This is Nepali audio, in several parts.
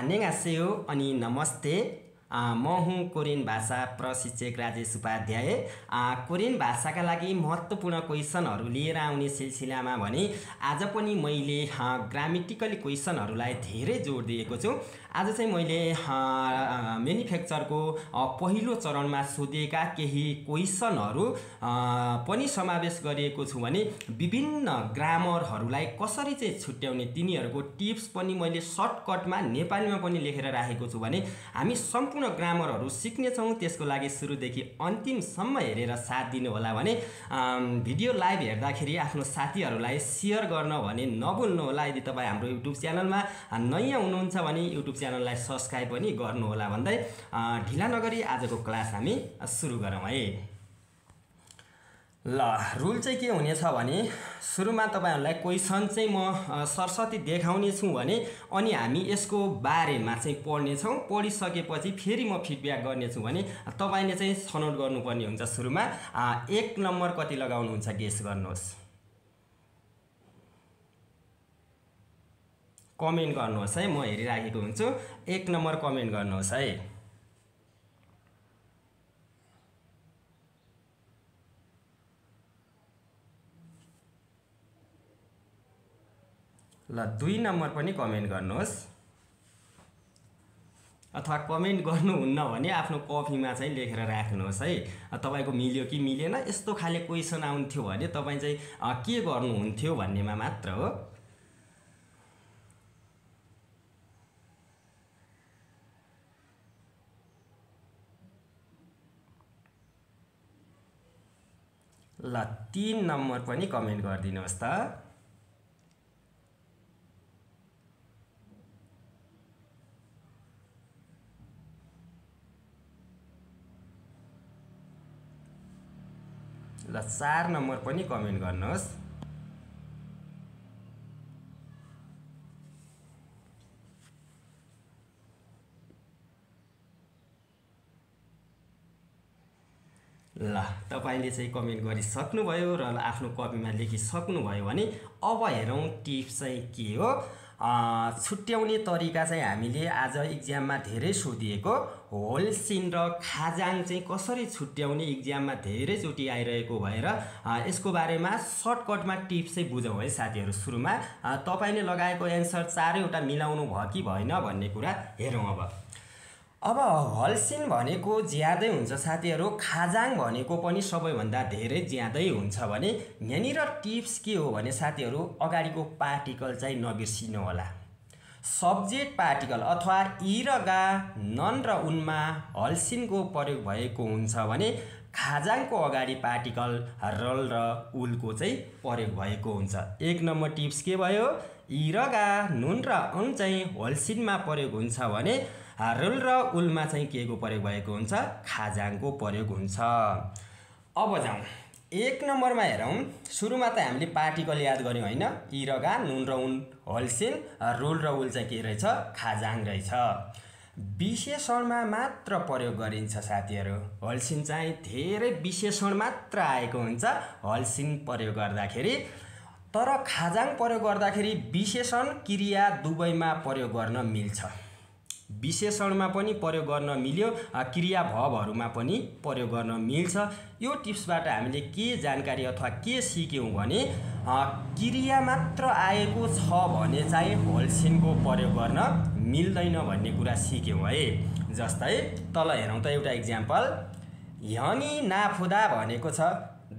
आनेगासेयो अनि नमस्ते। म हुँ कोरियन भाषा प्रशिक्षक राजेश उपाध्याय। कोरियन भाषाका लागि महत्त्वपूर्ण क्वेसनहरू लिएर आउने सिलसिलामा भने आज पनि मैले ग्रामेटिकली क्वेसनहरूलाई धेरै जोड दिएको छु। आज चाहिँ मैले मेनुफ्याक्चरको पहिलो चरणमा सोधिएका केही क्वेसनहरू पनि समावेश गरिएको छु भने विभिन्न ग्रामरहरूलाई कसरी चाहिँ छुट्याउने तिनीहरूको टिप्स पनि मैले सर्टकटमा नेपालीमा पनि लेखेर राखेको छु भने हामी सम्पूर्ण ग्रामरहरू सिक्नेछौँ त्यसको लागि सुरुदेखि अन्तिमसम्म हेरेर साथ दिनुहोला भने भिडियो लाइभ हेर्दाखेरि आफ्नो साथीहरूलाई सेयर गर्न भने नभुल्नुहोला यदि तपाईँ हाम्रो युट्युब च्यानलमा नयाँ हुनुहुन्छ भने युट्युब च्यानललाई सब्सक्राइब पनि गर्नुहोला भन्दै ढिला नगरी आजको क्लास हामी सुरु गरौँ है। ल रुल चाहिँ के हुनेछ भने सुरुमा तपाईँहरूलाई क्वेसन चाहिँ म सरस्वती देखाउने छु भने अनि हामी यसको बारेमा चाहिँ पढ्नेछौँ। पढिसकेपछि फेरि म फिडब्याक गर्नेछु भने तपाईँले चाहिँ छनौट गर्नुपर्ने हुन्छ सुरुमा। एक नम्बर कति लगाउनुहुन्छ गेस गर्नुहोस्। कमेन्ट गर्नुहोस् है म हेरिराखेको हुन्छु। एक नम्बर कमेन्ट गर्नुहोस् है। ल दुई नम्बर पनि कमेन्ट गर्नुहोस्। अथवा कमेन्ट गर्नुहुन्न भने आफ्नो कपीमा चाहिँ लेखेर राख्नुहोस् है। तपाईँको मिल्यो कि मिलेन यस्तो खाले क्वेसन आउँथ्यो भने तपाईँ चाहिँ के गर्नुहुन्थ्यो भन्नेमा मात्र हो। ल तिन नम्बर पनि कमेन्ट गरिदिनुहोस् त। ल चार नम्बर पनि कमेन्ट गर्नुहोस्। ल तपाईँले चाहिँ कमेन्ट गरिसक्नुभयो र आफ्नो कपीमा लेखिसक्नुभयो भने अब हेरौँ टिप्स चाहिँ के हो। छुट्याउने तरिका चाहिँ हामीले आज इक्जाममा धेरै सोधिएको होलसिन र खाजाङ चाहिँ कसरी छुट्याउने इक्जाममा धेरैचोटि आइरहेको भएर यसको बारेमा सर्टकटमा टिप्स चाहिँ बुझौँ है साथीहरू सुरुमा। तपाईँले लगाएको एन्सर चारैवटा मिलाउनु भयो कि भएन भन्ने कुरा हेरौँ अब। अब हलसिन भनेको ज्यादै हुन्छ साथीहरू खाजाङ भनेको पनि सबैभन्दा धेरै ज्यादै हुन्छ भने यहाँनिर टिप्स के हो भने साथीहरू अगाडिको पार्टिकल चाहिँ नबिर्सिनु होला सब्जेक्ट पार्टिकल अथवा इ र गा नन र उनमा हलसिनको प्रयोग भएको हुन्छ भने खाजाङको अगाडि पार्टिकल रल र उलको चाहिँ प्रयोग भएको हुन्छ। एक नम्बर टिप्स के भयो? इ र गा नुन र अन चाहिँ होलसिनमा प्रयोग हुन्छ भने रुल र उलमा चाहिँ के को प्रयोग भएको हुन्छ? खाजाङको प्रयोग हुन्छ। अब जाउँ। एक नम्बरमा हेरौँ। सुरुमा त हामीले पार्टिकल याद गऱ्यौँ होइन? इ र गा नुन र उन होलसिन रुल र उल चाहिँ के रहेछ? खाजाङ रहेछ। विशेषणमा मात्र प्रयोग गरिन्छ साथीहरू। हल्सिन चाहिँ धेरै विशेषण मात्र आएको हुन्छ हल्सिन प्रयोग गर्दाखेरि। तर खाजाङ प्रयोग गर्दाखेरि विशेषण क्रिया दुवैमा प्रयोग गर्न मिल्छ। विशेषणमा पनि प्रयोग गर्न मिल्यो क्रिया भवहरूमा पनि प्रयोग गर्न मिल्छ। यो टिप्सबाट हामीले के जानकारी अथवा के सिक्यौँ भने क्रिया मात्र आएको छ भने चाहिँ होलसिनको प्रयोग गर्न मिल्दैन भन्ने कुरा सिक्यौँ है। जस्तै तल हेरौँ त एउटा इक्जाम्पल यनी नाफुदा भनेको छ।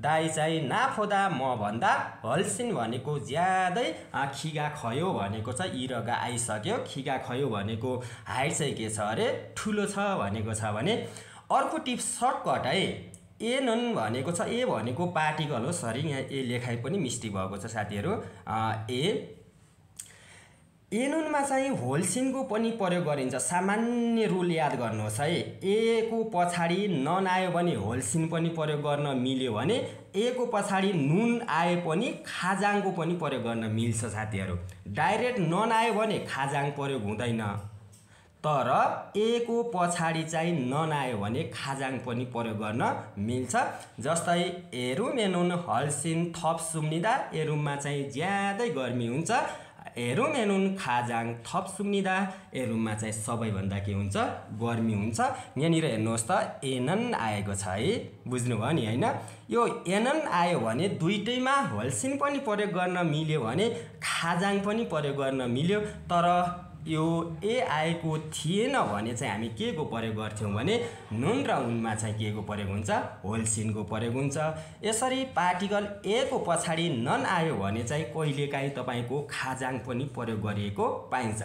दाई चाहिँ नाफोदा म भन्दा हल्सिन भनेको ज्यादै खिगा खयो भनेको छ इ र गा आइसक्यो खिगा खयो भनेको हाइट चाहिँ के छ अरे ठुलो छ भनेको छ भने अर्को टिप्स सर्टकट है। ए नन भनेको छ ए भनेको पार्टिकल हो सरी यहाँ ए लेखाइ पनि मिस्टेक भएको छ साथीहरू। ए एनुनमा चाहिँ होलसिनको पनि प्रयोग गरिन्छ। सामान्य रुल याद गर्नुहोस् है। एको पछाडि नन आयो भने होलसिन पनि प्रयोग गर्न मिल्यो भने एको पछाडि नुन आए पनि खाजाङको पनि प्रयोग गर्न मिल्छ साथीहरू। डाइरेक्ट नन आयो भने खाजाङ प्रयोग हुँदैन। तर एको पछाडि चाहिँ नआयो भने खाजाङ पनि प्रयोग गर्न मिल्छ। जस्तै एरुम एनुन हल्सिन थप सुम्निँदा एरुममा चाहिँ ज्यादै गर्मी हुन्छ। एरुम एनुन खाजाङ थप सुम्निदा एरुममा चाहिँ सबैभन्दा के हुन्छ? गर्मी हुन्छ। यहाँनिर हेर्नुहोस् त एनन आएको छ है। बुझ्नुभयो नि होइन? यो एनन आयो भने दुइटैमा होल्सिन पनि प्रयोग गर्न मिल्यो भने खाजाङ पनि प्रयोग गर्न मिल्यो। तर यो ए आएको थिएन भने चाहिँ हामी के को प्रयोग गर्थ्यौँ भने नुन र उनमा चाहिँ के को प्रयोग हुन्छ? होलसिनको प्रयोग हुन्छ। यसरी पार्टिकल ए को पछाडि नन आयो भने चाहिँ कहिलेकाहीँ तपाईँको खाजाङ पनि प्रयोग गरिएको पाइन्छ।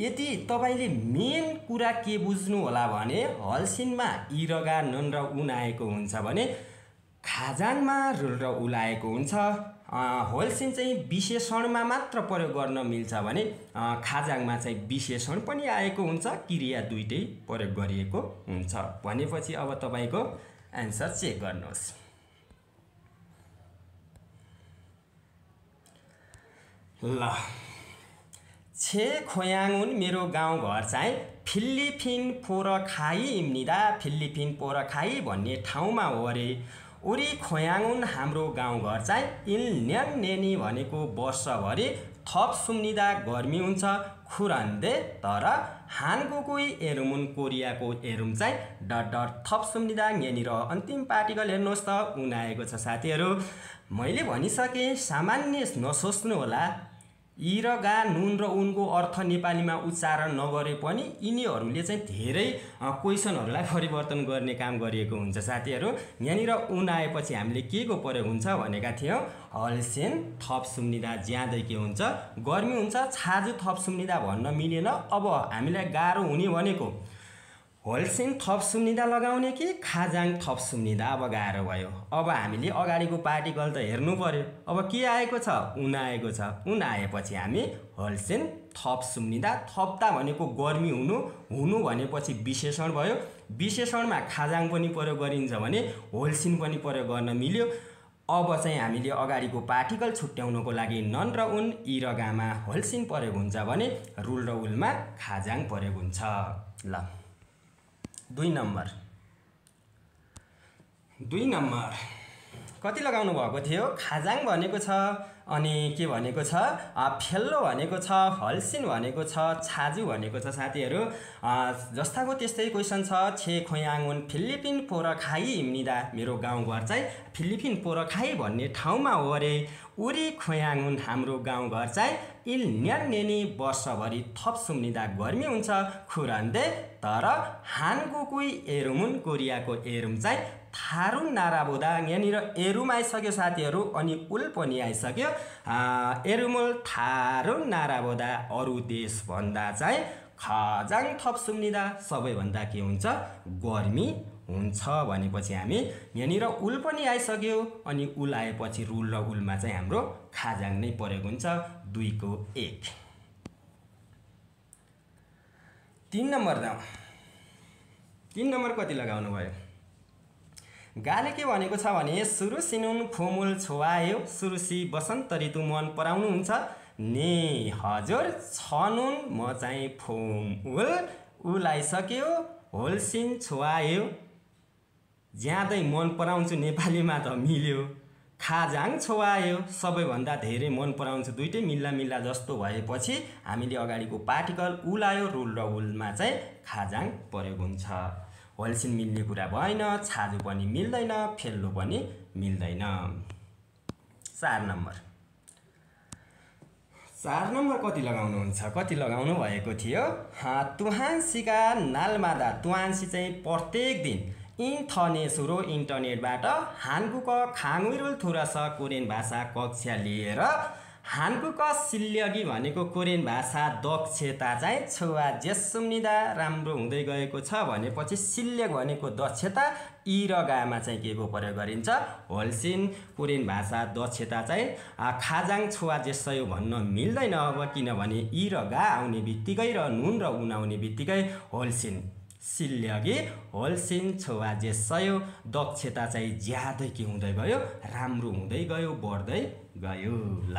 यदि तपाईँले मेन कुरा के बुझ्नु होला भने हल्सिनमा इरगा नन र उन आएको हुन्छ भने खाजाङमा रुल र उल आएको हुन्छ। होलसिन चाहिँ विशेषणमा मात्र प्रयोग गर्न मिल्छ भने खाजाङमा चाहिँ विशेषण पनि आएको हुन्छ क्रिया दुइटै प्रयोग गरिएको हुन्छ। भनेपछि अब तपाईँको एन्सर चेक गर्नुहोस्। ल छे खोयाङुन मेरो गाउँघर चाहिँ फिलिपिन पोरखाई इम्निदा फिलिपिन पोरखाई भन्ने ठाउँमा हो अरे। उरी खोयाङुन हाम्रो गाउँघर चाहिँ इल नेनी भनेको वर्षभरि थप सुम्निदा गर्मी हुन्छ खुरान्दे तर हानकुकुई एरुमुन कोरियाको एरुम चाहिँ डट डट थप सुम्निदा यहाँनिर अन्तिम पार्टिकल हेर्नुहोस् त उनाएको छ साथीहरू। मैले भनिसकेँ सामान्य नसोच्नु यी र गा नुन र उनको अर्थ नेपालीमा उच्चारण नगरे पनि यिनीहरूले चाहिँ धेरै क्वेसनहरूलाई परिवर्तन गर्ने काम गरिएको हुन्छ। साथीहरू यहाँनिर उन आएपछि हामीले के को प्रयोग हुन्छ भनेका थियौँ। हलसेन थप सुम्निदा ज्यादै के हुन्छ? गर्मी हुन्छ छाजु थप सुम्निदा भन्न मिलेन। अब हामीलाई गाह्रो हुने भनेको होलसेन थप सुम्निदा लगाउने कि खाजाङ थप सुम्निदा अब गाह्रो भयो। अब हामीले अगाडिको पार्टिकल त हेर्नु पर्यो। अब के आएको छ? उन आएको छ। उन आएपछि हामी होलसेन थप सुम्निदा थप्दा भनेको गर्मी हुनु हुनु भनेपछि विशेषण भयो। विशेषणमा खाजाङ पनि प्रयोग गरिन्छ भने होलसिन पनि प्रयोग गर्न मिल्यो। अब चाहिँ हामीले अगाडिको पार्टिकल छुट्याउनको लागि नन र उन इ र गामा होलसिन प्रयोग हुन्छ भने रुल र उलमा खाजाङ प्रयोग हुन्छ। ल। दुई नम्बर। दुई नम्बर। कति लगाउनु भएको थियो? खाजाङ भनेको छ अनि के भनेको छ? फेल्लो भनेको छ हल्सिन भनेको छ छाजु भनेको छ साथीहरू। जस्ताको त्यस्तै क्वेसन छ छे खोयाङुन फिलिपिन पोरखाई हिम्निदा मेरो गाउँघर चाहिँ फिलिपिन पोरखाई भन्ने ठाउँमा हो अरे। उरी खोयाङुन हाम्रो गाउँघर चाहिँ इल न्यान नेनी वर्षभरि थप सुम्निदा गर्मी हुन्छ खुरन्दे तर हानकुकुई एरुमुन कोरियाको एरुम चाहिँ थारुन नाराबोदा यहाँनिर एरुम आइसक्यो साथीहरू अनि उल पनि आइसक्यो। एरुमुल थारुन नाराबोदा अरू देशभन्दा चाहिँ खजाङ थप सुम्निदा सबैभन्दा के हुन्छ? गर्मी हुन्छ भनेपछि हामी यहाँनिर उल पनि आइसक्यो अनि उल आएपछि रुल र उलमा चाहिँ हाम्रो खाजाङ नै परेको हुन्छ। दुईको एक। तिन नम्बर दाउ। तिन नम्बर कति लगाउनु भयो? गाले के भनेको छ भने सुरु सिनुन फुमुल छोवायो सुरुसी बसन्त ऋतु मन पराउनुहुन्छ। ने हजुर छनुन म चाहिँ फुम उल उल आइसक्यो होलसिन छोवायो। ज्यादै मन पराउँछु नेपालीमा त मिल्यो। खाजाङ छोवायो सबैभन्दा धेरै मन पराउँछु दुइटै मिल्ला मिल्ला जस्तो भएपछि हामीले अगाडिको पार्टिकल उल आयो रुल र उलमा चाहिँ खाजाङ प्रयोग हुन्छ। होलसिन मिल्ने कुरा भएन छाजु पनि मिल्दैन फेल्लो पनि मिल्दैन। चार नम्बर। चार नम्बर कति लगाउनुहुन्छ? कति लगाउनु भएको थियो? तुहानसीका नालमादा तुहानसी चाहिँ प्रत्येक दिन इन्थने सुरु इन्टरनेटबाट हानकुक खाङ्विरुल थुरस कोरियन भाषा कक्षा लिएर हानको सिल्यगी भनेको कोरियन भाषा दक्षता चाहिँ छुवा जेसुम्निदा राम्रो हुँदै गएको छ भनेपछि सिल्यक भनेको दक्षता इ र गामा चाहिँ के को प्रयोग गरिन्छ? होलसिन कोरियन भाषा दक्षता चाहिँ खाजाङ छुवा जेसयो भन्न मिल्दैन अब किनभने इ र गा आउने बित्तिकै र नुन र उन आउने बित्तिकै होलसिन। सिल्यगी होलसिन छुवा जेसयो दक्षता चाहिँ ज्यादै के हुँदै गयो राम्रो हुँदै गयो बढ्दै गयो। ल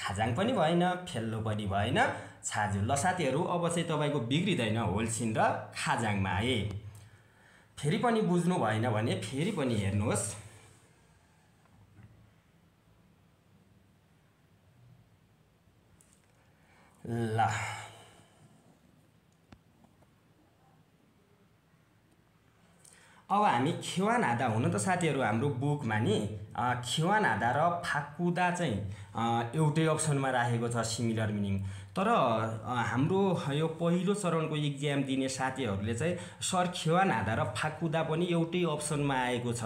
खाजाङ पनि भएन फेल्लो पनि भएन। छाजु ल साथीहरू अब चाहिँ तपाईँको बिग्रिँदैन होलसिन र खाजाङमा आए फेरि पनि बुझ्नु भएन भने फेरि पनि हेर्नुहोस्। ल अब हामी खेवा नादा हुन त साथीहरू हाम्रो बुकमा नि खेवा नादा र फाकुदा चाहिँ एउटै अप्सनमा राखेको छ सिमिलर मिनिङ। तर हाम्रो यो पहिलो चरणको इक्जाम दिने साथीहरूले चाहिँ सर खेवा नादा र फाकुदा पनि एउटै अप्सनमा आएको छ।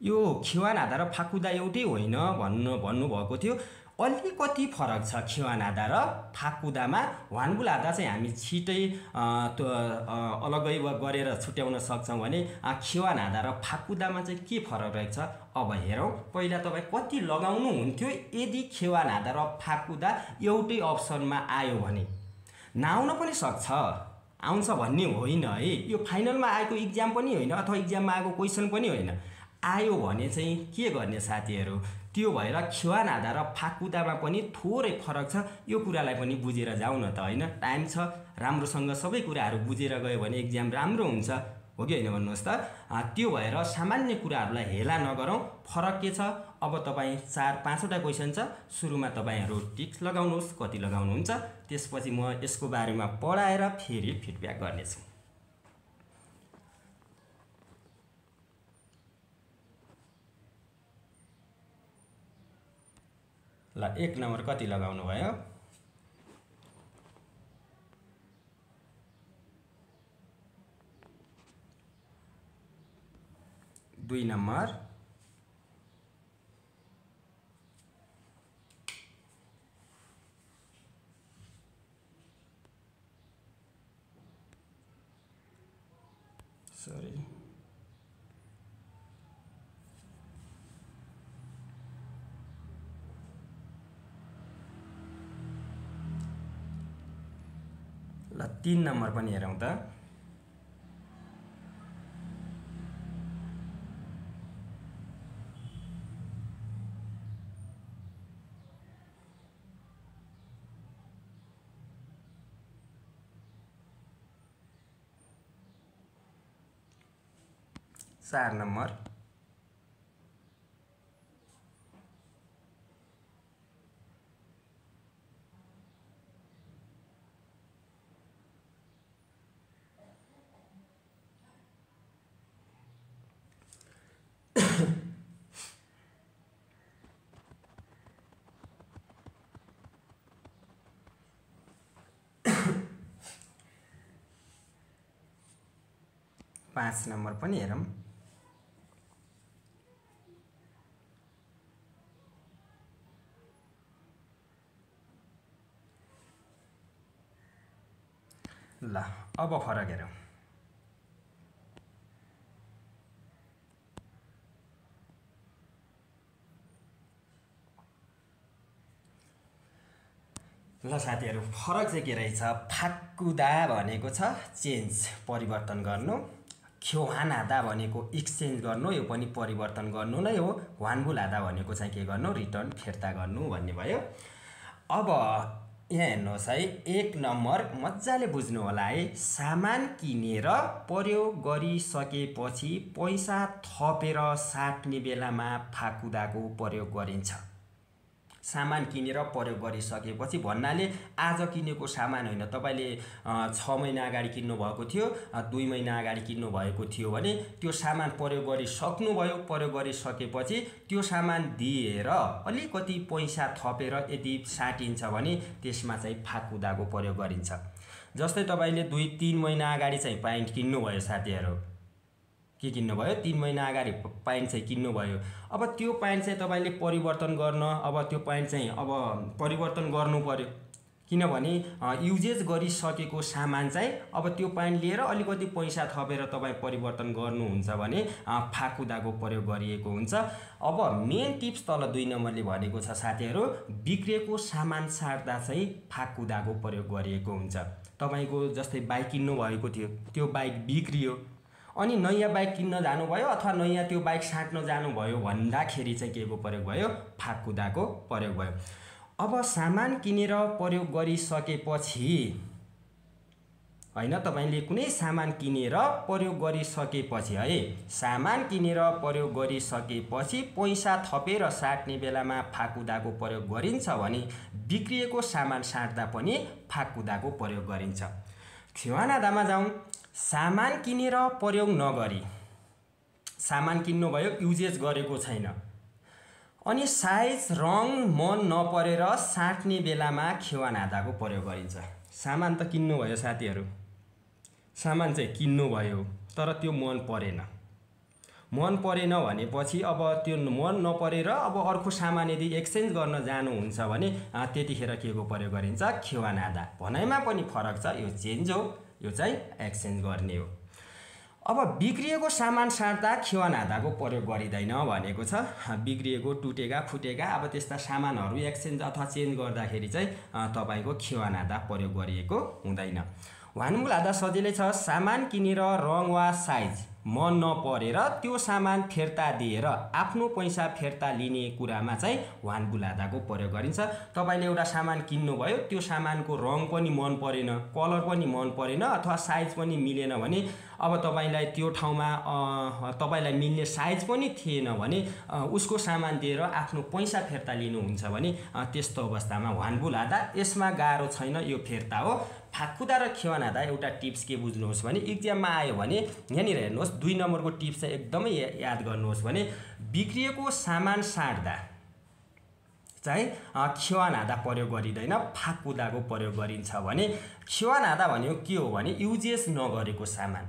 यो खेवा नादा र फाकुदा एउटै होइन भन्नु भन्नुभएको थियो। अलिकति फरक छ खेवानादा र फाकुदामा वानबुल हादा चाहिँ हामी छिटै त्यो अलग्गै गरेर छुट्याउन सक्छौँ भने खेवानादा र फाकुदामा चाहिँ के फरक रहेछ? अब हेरौँ। पहिला तपाईँ कति लगाउनु हुन्थ्यो यदि खेवानादा र फाकुदा एउटै अप्सनमा आयो भने? नआउन पनि सक्छ। आउँछ भन्ने होइन है। यो फाइनलमा आएको इक्जाम पनि होइन अथवा इक्जाममा आएको क्वेसन पनि होइन। आयो भने चाहिँ के गर्ने साथीहरू? त्यो भएर खेवानादा र फाकुदामा पनि थोरै फरक छ। यो कुरालाई पनि बुझेर जाउँ न त होइन। टाइम छ राम्रोसँग सबै कुराहरू बुझेर गयो भने इक्जाम राम्रो हुन्छ। हो कि होइन भन्नुहोस् त? त्यो भएर सामान्य कुराहरूलाई हेला नगरौँ। फरक के छ? अब तपाईँ चार पाँचवटा क्वेसन छ। सुरुमा तपाईँहरू टिक्स लगाउनुहोस् कति लगाउनुहुन्छ। त्यसपछि म यसको बारेमा पढाएर फेरि फिडब्याक गर्नेछु। ल एक नम्बर कति लगाउनु भयो? दुई नम्बर। सरी तिन नम्बर पनि हेरौँ त। चार नम्बर। पाँच नम्बर पनि हेरौँ। ल अब फरक हेरौँ। ल साथीहरू फरक चाहिँ के रहेछ? फाकुदा भनेको छ चेन्ज परिवर्तन गर्नु। ख्योहान हादा भनेको एक्सचेन्ज गर्नु यो पनि परिवर्तन गर्नु नै हो। वानबुल हादा भनेको चाहिँ के गर्नु? रिटर्न फिर्ता गर्नु भन्ने भयो। अब यहाँ हेर्नुहोस् है एक नम्बर मजाले बुझ्नु होला है। सामान किनेर प्रयोग गरिसकेपछि पैसा थपेर साट्ने बेलामा फाकुदाको प्रयोग गरिन्छ। सामान किनेर प्रयोग गरिसकेपछि भन्नाले आज किनेको सामान होइन तपाईँले छ महिना अगाडि किन्नुभएको थियो दुई महिना अगाडि किन्नुभएको थियो भने त्यो सामान प्रयोग गरिसक्नुभयो। प्रयोग गरिसकेपछि त्यो सामान दिएर अलिकति पैसा थपेर यदि साटिन्छ भने त्यसमा चाहिँ फाकुदाको प्रयोग गरिन्छ। जस्तै तपाईँले दुई तिन महिना अगाडि चाहिँ प्यान्ट किन्नुभयो साथीहरू। के किन्नुभयो? तिन महिना अगाडि प्यान्ट चाहिँ किन्नुभयो। अब त्यो प्यान्ट चाहिँ तपाईँले परिवर्तन गर्न अब त्यो प्यान्ट चाहिँ अब परिवर्तन गर्नु पऱ्यो किनभने युजेज गरिसकेको सामान चाहिँ अब त्यो प्यान्ट लिएर अलिकति पैसा थपेर तपाईँ परिवर्तन गर्नुहुन्छ भने फाकुदाको प्रयोग गरिएको हुन्छ। अब मेन टिप्स तल दुई नम्बरले भनेको छ साथीहरू बिग्रेको सामान साट्दा चाहिँ फाकुदाको प्रयोग गरिएको हुन्छ। तपाईँको जस्तै बाइक किन्नु भएको थियो त्यो बाइक बिग्रियो। अनि नयाँ बाइक किन्न जानुभयो अथवा नयाँ त्यो बाइक साट्न जानुभयो भन्दाखेरि चाहिँ के को प्रयोग भयो? फाकुदाको प्रयोग भयो। अब सामान किनेर प्रयोग गरिसकेपछि होइन तपाईँले कुनै सामान किनेर प्रयोग गरिसकेपछि है सामान किनेर प्रयोग गरिसकेपछि पैसा थपेर साट्ने बेलामा फाकुदाको प्रयोग गरिन्छ भने बिग्रिएको सामान साट्दा पनि फाकुदाको प्रयोग गरिन्छ। खेवानादामा जाउँ सामान किनेर प्रयोग नगरी। सामान किन्नुभयो युजेज गरेको छैन। अनि साइज रङ मन नपरेर साट्ने बेलामा खेवानादाको प्रयोग गरिन्छ। सामान त किन्नुभयो साथीहरू। सामान चाहिँ किन्नुभयो तर त्यो मन परेन। मन परेन भनेपछि अब त्यो मन नपरेर अब अर्को सामान यदि एक्सचेन्ज गर्न जानुहुन्छ भने त्यतिखेर के को प्रयोग गरिन्छ? खेवानादा। भनाइमा पनि फरक छ यो चेन्ज हो। यो चाहिँ एक्सचेन्ज गर्ने हो। अब बिग्रिएको सामान साट्दा खेवानादाको प्रयोग गरिँदैन भनेको छ। बिग्रिएको टुटेका फुटेका अब त्यस्ता सामानहरू एक्सचेन्ज अथवा चेन्ज गर्दाखेरि चाहिँ तपाईँको खेवानादा प्रयोग गरिएको हुँदैन। वानमुल आधा सजिलै छ सामान किनेर रङ वा साइज मन नपरेर त्यो सामान फिर्ता दिएर आफ्नो पैसा फिर्ता लिने कुरामा चाहिँ वान बुलादाको प्रयोग गरिन्छ। तपाईँले एउटा सामान किन्नुभयो त्यो सामानको रङ पनि मन परेन कलर पनि मन परेन अथवा साइज पनि मिलेन भने अब तपाईँलाई त्यो ठाउँमा तपाईँलाई मिल्ने साइज पनि थिएन भने उसको सामान दिएर आफ्नो पैसा फिर्ता लिनुहुन्छ भने त्यस्तो अवस्थामा वान बुलादा यसमा गाह्रो छैन यो फिर्ता हो। फाकुदा र खेवानादा एउटा टिप्स के बुझ्नुहोस् भने इक्जाममा आयो भने यहाँनिर हेर्नुहोस् दुई नम्बरको टिप्स चाहिँ एकदमै याद गर्नुहोस् भने बिग्रिएको सामान साट्दा चाहिँ खेवानादा प्रयोग गरिँदैन फाकुदाको प्रयोग गरिन्छ भने खेवानादा भनेको के हो भने युजेस नगरेको सामान।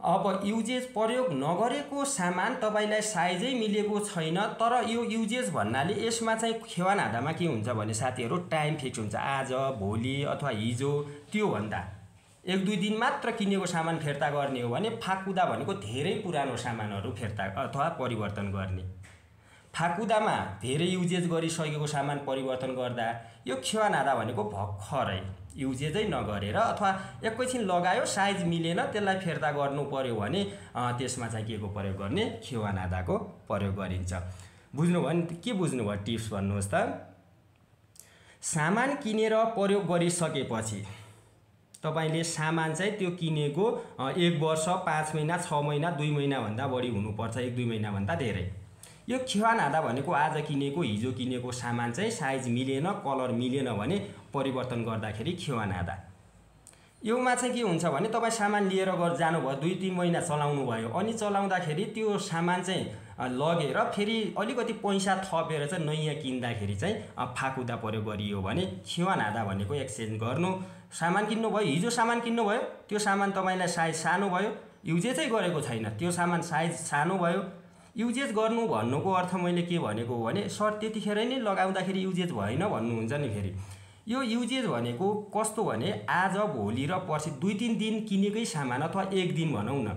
अब युजेज प्रयोग नगरेको सामान तपाईँलाई साइजै मिलेको छैन तर यो युजेज भन्नाले यसमा चाहिँ खेवान हादामा के हुन्छ भने साथीहरू टाइम फिक्स हुन्छ। आज भोलि अथवा हिजो त्योभन्दा। एक दुई दिन मात्र किनेको सामान फिर्ता गर्ने हो भने फाकुदा भनेको धेरै पुरानो सामानहरू फिर्ता अथवा परिवर्तन गर्ने। फाकुदामा धेरै युजेज गरिसकेको सामान परिवर्तन गर्दा यो खेवान हादा भनेको भर्खरै। युजेजै नगरेर अथवा एकैछिन लगायो साइज मिलेन त्यसलाई फिर्ता गर्नु पऱ्यो भने त्यसमा चाहिँ के को प्रयोग गर्ने? खेवानादाको प्रयोग गरिन्छ। बुझ्नुभयो नि के बुझ्नुभयो टिप्स भन्नुहोस् त। सामान किनेर प्रयोग गरिसकेपछि तपाईँले सामान चाहिँ त्यो किनेको एक वर्ष पाँच महिना छ महिना दुई महिनाभन्दा बढी हुनुपर्छ एक दुई महिनाभन्दा धेरै। यो खेवान हादा भनेको आज किनेको हिजो किनेको सामान चाहिँ साइज मिलेन कलर मिलेन भने परिवर्तन गर्दाखेरि खेवान हादा योमा चाहिँ के हुन्छ भने तपाईँ सामान लिएर गएर जानुभयो दुई तिन महिना चलाउनु भयो अनि चलाउँदाखेरि त्यो सामान चाहिँ लगेर फेरि अलिकति पैसा थपेर चाहिँ नयाँ किन्दाखेरि चाहिँ फाकुदा प्रयोग गरियो भने खेवान हादा भनेको एक्सचेन्ज गर्नु। सामान किन्नुभयो हिजो सामान किन्नुभयो त्यो सामान तपाईँलाई साइज सानो भयो युजै चाहिँ गरेको छैन त्यो सामान साइज सानो भयो। युजेज गर्नु भन्नुको अर्थ मैले के भनेको हो भने सर त्यतिखेर नै लगाउँदाखेरि युजेज भएन भन्नुहुन्छ नि फेरि। यो युजेज भनेको कस्तो भने आज भोलि र पर्सि दुई तिन दिन किनेकै सामान अथवा एक दिन भनौँ न।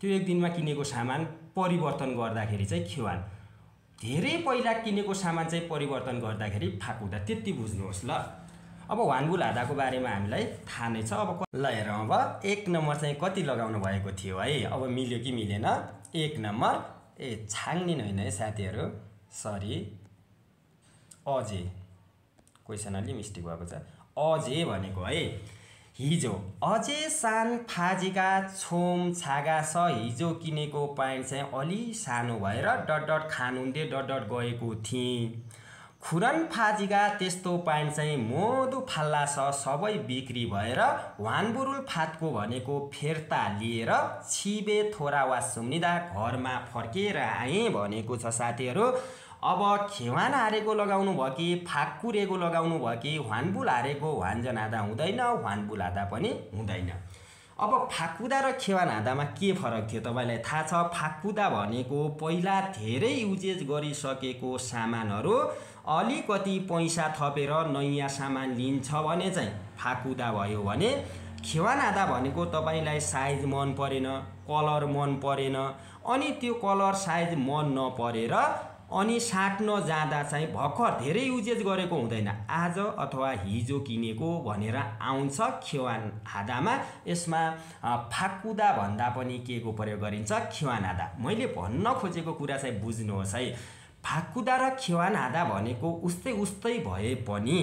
त्यो एक दिनमा किनेको सामान परिवर्तन गर्दाखेरि चाहिँ खेवान। धेरै पहिला किनेको सामान चाहिँ परिवर्तन गर्दाखेरि फाकुदा त्यति बुझ्नुहोस् ल। अब वानबुल हादाको बारेमा हामीलाई थाहा नै छ। अब ल हेरौँ अब एक नम्बर चाहिँ कति लगाउनु भएको थियो है? अब मिल्यो कि मिलेन? एक नम्बर। ए छाङ्निन होइन है साथीहरू। सरी। अझै। क्वेसन अलि मिस्टेक भएको छ। अझै भनेको है हिजो अझै सान फाजीका छोम छागा स हिजो किनेको प्यान्ट चाहिँ अलि सानो भएर डट डट खानुहुन्थे डट डट गएको थिएँ। खुरन फाजिगा त्यस्तो प्यान्ट चाहिँ मोदु फाल्ला छ सबै बिक्री भएर वानबुरुल फातको भनेको फिर्ता लिएर छिबे थोरा वा सुम्निदा घरमा फर्केर आएँ भनेको छ साथीहरू। अब खेवान हारेको लगाउनु भयो कि फाकुरेको लगाउनु भयो कि वानबुल हारेको वान्जन हादा हुँदैन वानबुल हादा पनि हुँदैन। अब फाकुदा र खेवान हादामा के फरक थियो तपाईँलाई थाहा छ? फाकुदा भनेको पहिला धेरै युजेज गरिसकेको सामानहरू अलिकति पैसा थपेर नयाँ सामान लिन्छ भने चाहिँ फाकुदा भयो भने खेवान आधा भनेको तपाईँलाई साइज मन परेन कलर मन परेन अनि त्यो कलर साइज मन नपरेर अनि साट्न जाँदा चाहिँ भर्खर धेरै युजेज गरेको हुँदैन। आज अथवा हिजो किनेको भनेर आउँछ खेवान हादामा। यसमा फाकुदा भन्दा पनि के को प्रयोग गरिन्छ खेवान हादा। मैले भन्न खोजेको कुरा चाहिँ बुझ्नुहोस् है। फाकुदा र खेवान हादा भनेको उस्तै उस्तै भए पनि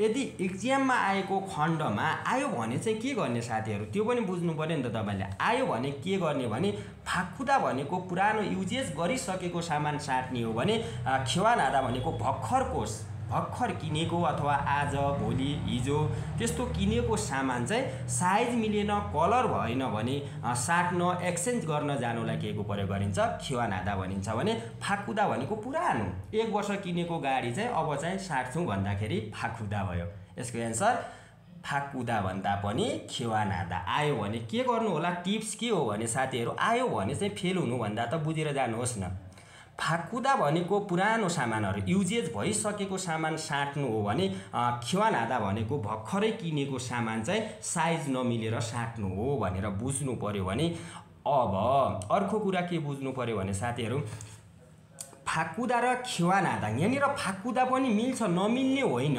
यदि इक्जाममा आएको खण्डमा आयो भने चाहिँ के गर्ने साथीहरू? त्यो पनि बुझ्नु पऱ्यो नि त तपाईँले। आयो भने के गर्ने भने फाकुदा भनेको पुरानो युजेस गरिसकेको सामान साट्ने हो भने खेवानादा भनेको भर्खर कोष। भर्खर किनेको अथवा आज भोलि हिजो त्यस्तो किनेको सामान चाहिँ साइज मिलेन कलर भएन भने साट्न एक्सचेन्ज गर्न जानुलाई के को प्रयोग गरिन्छ खेवा नादा भनिन्छ भने फाकुदा भनेको पुरानो एक वर्ष किनेको गाडी चाहिँ अब चाहिँ साट्छौँ भन्दाखेरि फाकुदा भयो। यसको एन्सर फाकुदा भन्दा पनि खेवा नादा आयो भने के गर्नु होला? टिप्स के हो भने साथीहरू? आयो भने चाहिँ फेल हुनुभन्दा त बुझेर जानुहोस् न। फाकुदा भनेको पुरानो सामानहरू युजेज भइसकेको सामान साट्नु हो भने खेवान हादा भनेको भर्खरै किनेको सामान चाहिँ साइज नमिलेर साट्नु हो भनेर बुझ्नु पऱ्यो भने अब अर्को कुरा के बुझ्नु पऱ्यो भने साथीहरू फाकुदा र खेवान हादा यहाँनिर फाकुदा पनि मिल्छ नमिल्ने होइन।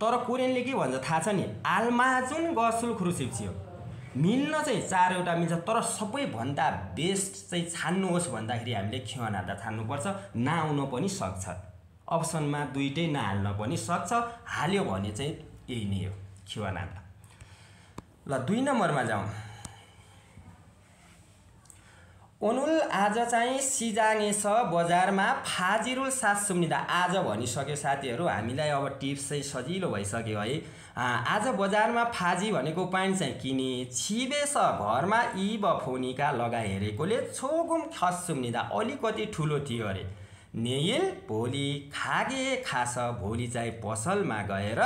तर कोरियनले के भन्छ थाहा छ नि आलमाजुन गसुल खुरुसिप्सियो मिल्न चाहिँ चारवटा मिल्छ तर सबैभन्दा बेस्ट चाहिँ छान्नुहोस् भन्दाखेरि हामीले खेवानादा छान्नुपर्छ नआउन पनि सक्छ। अप्सनमा दुइटै नहाल्न पनि सक्छ हाल्यो भने चाहिँ यही नै हो खेवानादा ल दुई नम्बरमा जाउँ। ओनुल आज चाहिँ सिजानेछ बजारमा फाजिरुल सास सुम्निदा आज भनिसक्यो साथीहरू। हामीलाई अब टिप्स चाहिँ सजिलो भइसक्यो है। आज बजारमा फाजी भनेको पाइन्छ चाहिँ किने। छिबेस घरमा यी बफोनीका लगाइ हेरेकोले छोगुम खस सुम्निदा अलिकति ठुलो थियो अरे। नेयल भोलि खागे खास भोलि चाहिँ पसलमा गएर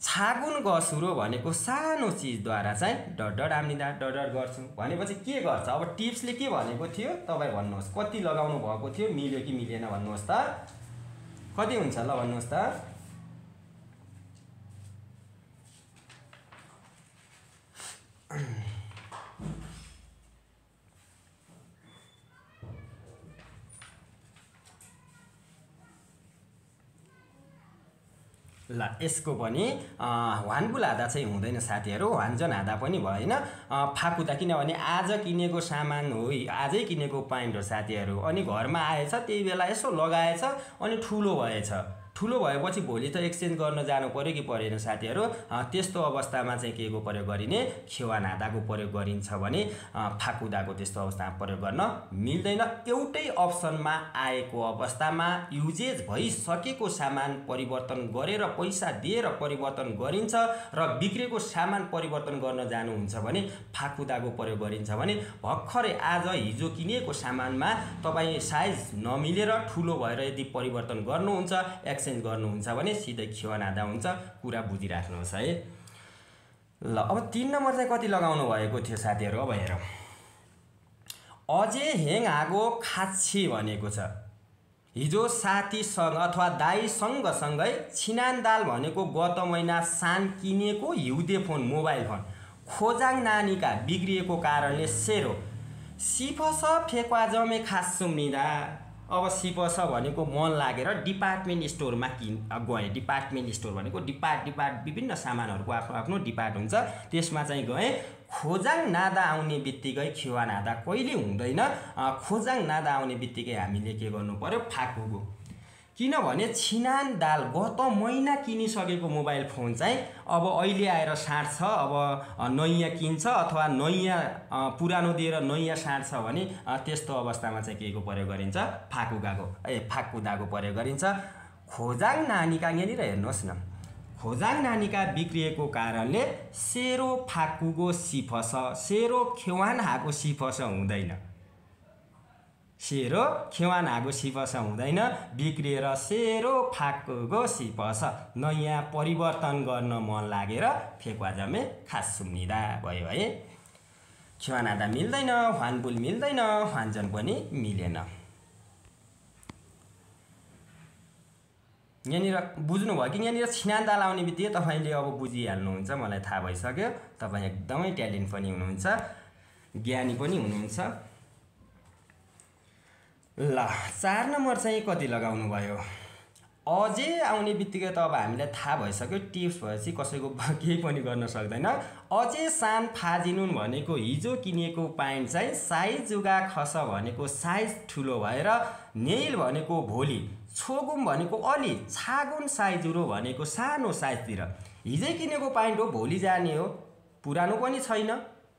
छागुन गसुरो भनेको सानो चिजद्वारा चाहिँ डर आम्निँदा डर गर्छु। भनेपछि के गर्छ? अब टिप्सले के भनेको थियो? तपाईँ भन्नुहोस्। कति लगाउनु भएको थियो? मिल्यो कि मिलेन भन्नुहोस् त। कति हुन्छ ल भन्नुहोस् त। ल यसको पनि वानबुल हादा चाहिँ हुँदैन साथीहरू वानजन हादा पनि भएन। फाकुदा किनभने आज किनेको सामान हो आजै किनेको पाइन्ट हो साथीहरू। अनि घरमा आएछ त्यही बेला यसो लगाएछ अनि ठुलो भएछ। ठुलो भएपछि भोलि त एक्सचेन्ज गर्न जानु पऱ्यो कि परेन साथीहरू? त्यस्तो अवस्थामा चाहिँ के को प्रयोग गरिने? खेवा नादाको प्रयोग गरिन्छ भने फाकुदाको त्यस्तो अवस्थामा प्रयोग गर्न मिल्दैन। एउटै अप्सनमा आएको अवस्थामा युजेज भइसकेको सामान परिवर्तन गरेर पैसा दिएर परिवर्तन गरिन्छ र बिग्रेको सामान परिवर्तन गर्न जानुहुन्छ भने फाकुदाको प्रयोग गरिन्छ भने भर्खरै आज हिजो किनेको सामानमा तपाईँ साइज नमिलेर ठुलो भएर यदि परिवर्तन गर्नुहुन्छ एक्स एक्सचेन्ज गर्नुहुन्छ भने सिधै खेवा हुन्छ कुरा बुझिराख्नुहोस् है। ल अब तिन नम्बर चाहिँ कति लगाउनु भएको थियो साथीहरू अब हेरौँ। अझै हेङ आगो खाछी भनेको छ। हिजो साथीसँग अथवा दाई सँगसँगै छिनान दाल भनेको गत महिना सान किनेको हिउँदे फोन मोबाइल फोन खोजाङ नानीका बिग्रिएको कारणले सेरो। सिफस फेक्वा जमे खास सुम्निँदा अब सिपस भनेको मन लागेर डिपार्टमेन्ट स्टोरमा किन गएँ। डिपार्टमेन्ट स्टोर भनेको डिपार्ट डिपार्ट विभिन्न सामानहरूको आफ्नो आफ्नो डिपार्ट हुन्छ। त्यसमा चाहिँ गएँ खोजाङ नादा आउने बित्तिकै खेवा नादा कहिले हुँदैन। खोजाङ नादा आउने बित्तिकै हामीले के गर्नु पऱ्यो फाकुको किनभने छिनान दाल गत महिना किनिसकेको मोबाइल फोन चाहिँ अब अहिले आएर साट्छ अब नयाँ किन्छ अथवा नयाँ पुरानो दिएर नयाँ साट्छ भने त्यस्तो अवस्थामा चाहिँ के को प्रयोग गरिन्छ। फाकुगाको ए फाकुदाको प्रयोग गरिन्छ। खोजाङ नानीका यहाँनिर हेर्नुहोस् न खोजाङ नानीका बिग्रिएको कारणले सेरो फाकुगो सिफस सेरो खेवान हाको सिफस हुँदैन। सेरो खेवान हागो सिपस हुँदैन। बिग्रिएर सेरो फाको सिपस। नयाँ परिवर्तन गर्न मन लागेर फेकुवा जमे खास सुम्निँदा भयो है। खेवान हादा मिल्दैन हानबुल मिल्दैन हान्जन पनि मिलेन। यहाँनिर बुझ्नुभयो कि यहाँनिर छिनान दाल आउने बित्तिकै तपाईँले अब बुझिहाल्नुहुन्छ मलाई थाहा भइसक्यो। तपाईँ एकदमै ट्यालेन्ट पनि हुनुहुन्छ ज्ञानी पनि हुनुहुन्छ। ल चार नम्बर चाहिँ कति लगाउनु भयो? अझै आउने बित्तिकै त अब हामीलाई थाहा भइसक्यो टिप्स भएपछि कसैको केही पनि गर्न सक्दैन। अझै सान फाजिनुन भनेको हिजो किनेको प्यान्ट चाहिँ साइज जुगा खस भनेको साइज ठुलो भएर नेल भनेको भोलि छोगुम भनेको अलि छागुन साइजुरो भनेको सानो साइजतिर। हिजै किनेको पाइन्ट हो भोलि जाने हो। पुरानो पनि छैन।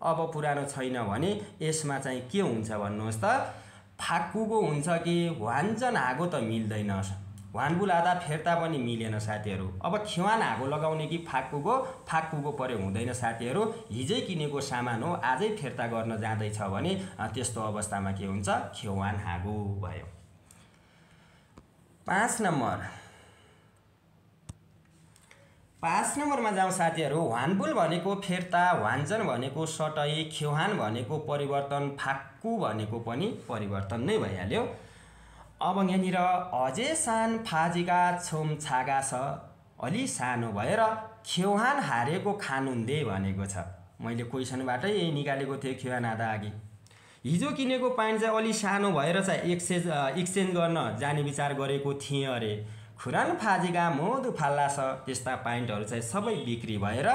अब पुरानो छैन भने यसमा चाहिँ के हुन्छ भन्नुहोस् त? फाकुको हुन्छ कि वान्जन हागो त मिल्दैन वान बुलादा फेर्ता पनि मिलेन साथीहरू। अब खेवान हागो लगाउने कि फाकुको फाकुको प्रयोग हुँदैन साथीहरू। हिजै किनेको सामान हो आजै फिर्ता गर्न जाँदैछ भने त्यस्तो अवस्थामा के हुन्छ? खेवान हागो भयो। पाँच नम्बर। पाँच नम्बरमा जाउँ साथीहरू। वानबुल भनेको फेर्ता वान्जन भनेको सटै खेवान भनेको परिवर्तन फाक्कु भनेको पनि परिवर्तन नै भइहाल्यो। अब यहाँनिर अझै सान फाजिका छोम छागा छ। अलि सानो भएर खेवान हारेको खानुन्दे भनेको छ। मैले क्वेसनबाटै यही निकालेको थिएँ खेवान आधा अघि। हिजो किनेको पाइन्ट चाहिँ अलि सानो भएर चाहिँ एक्सचेन्ज एक्सचेन्ज गर्न जाने विचार गरेको थिएँ अरे। खुरान फाजिका मोदु छ त्यस्ता पाइन्टहरू चाहिँ सबै बिक्री भएर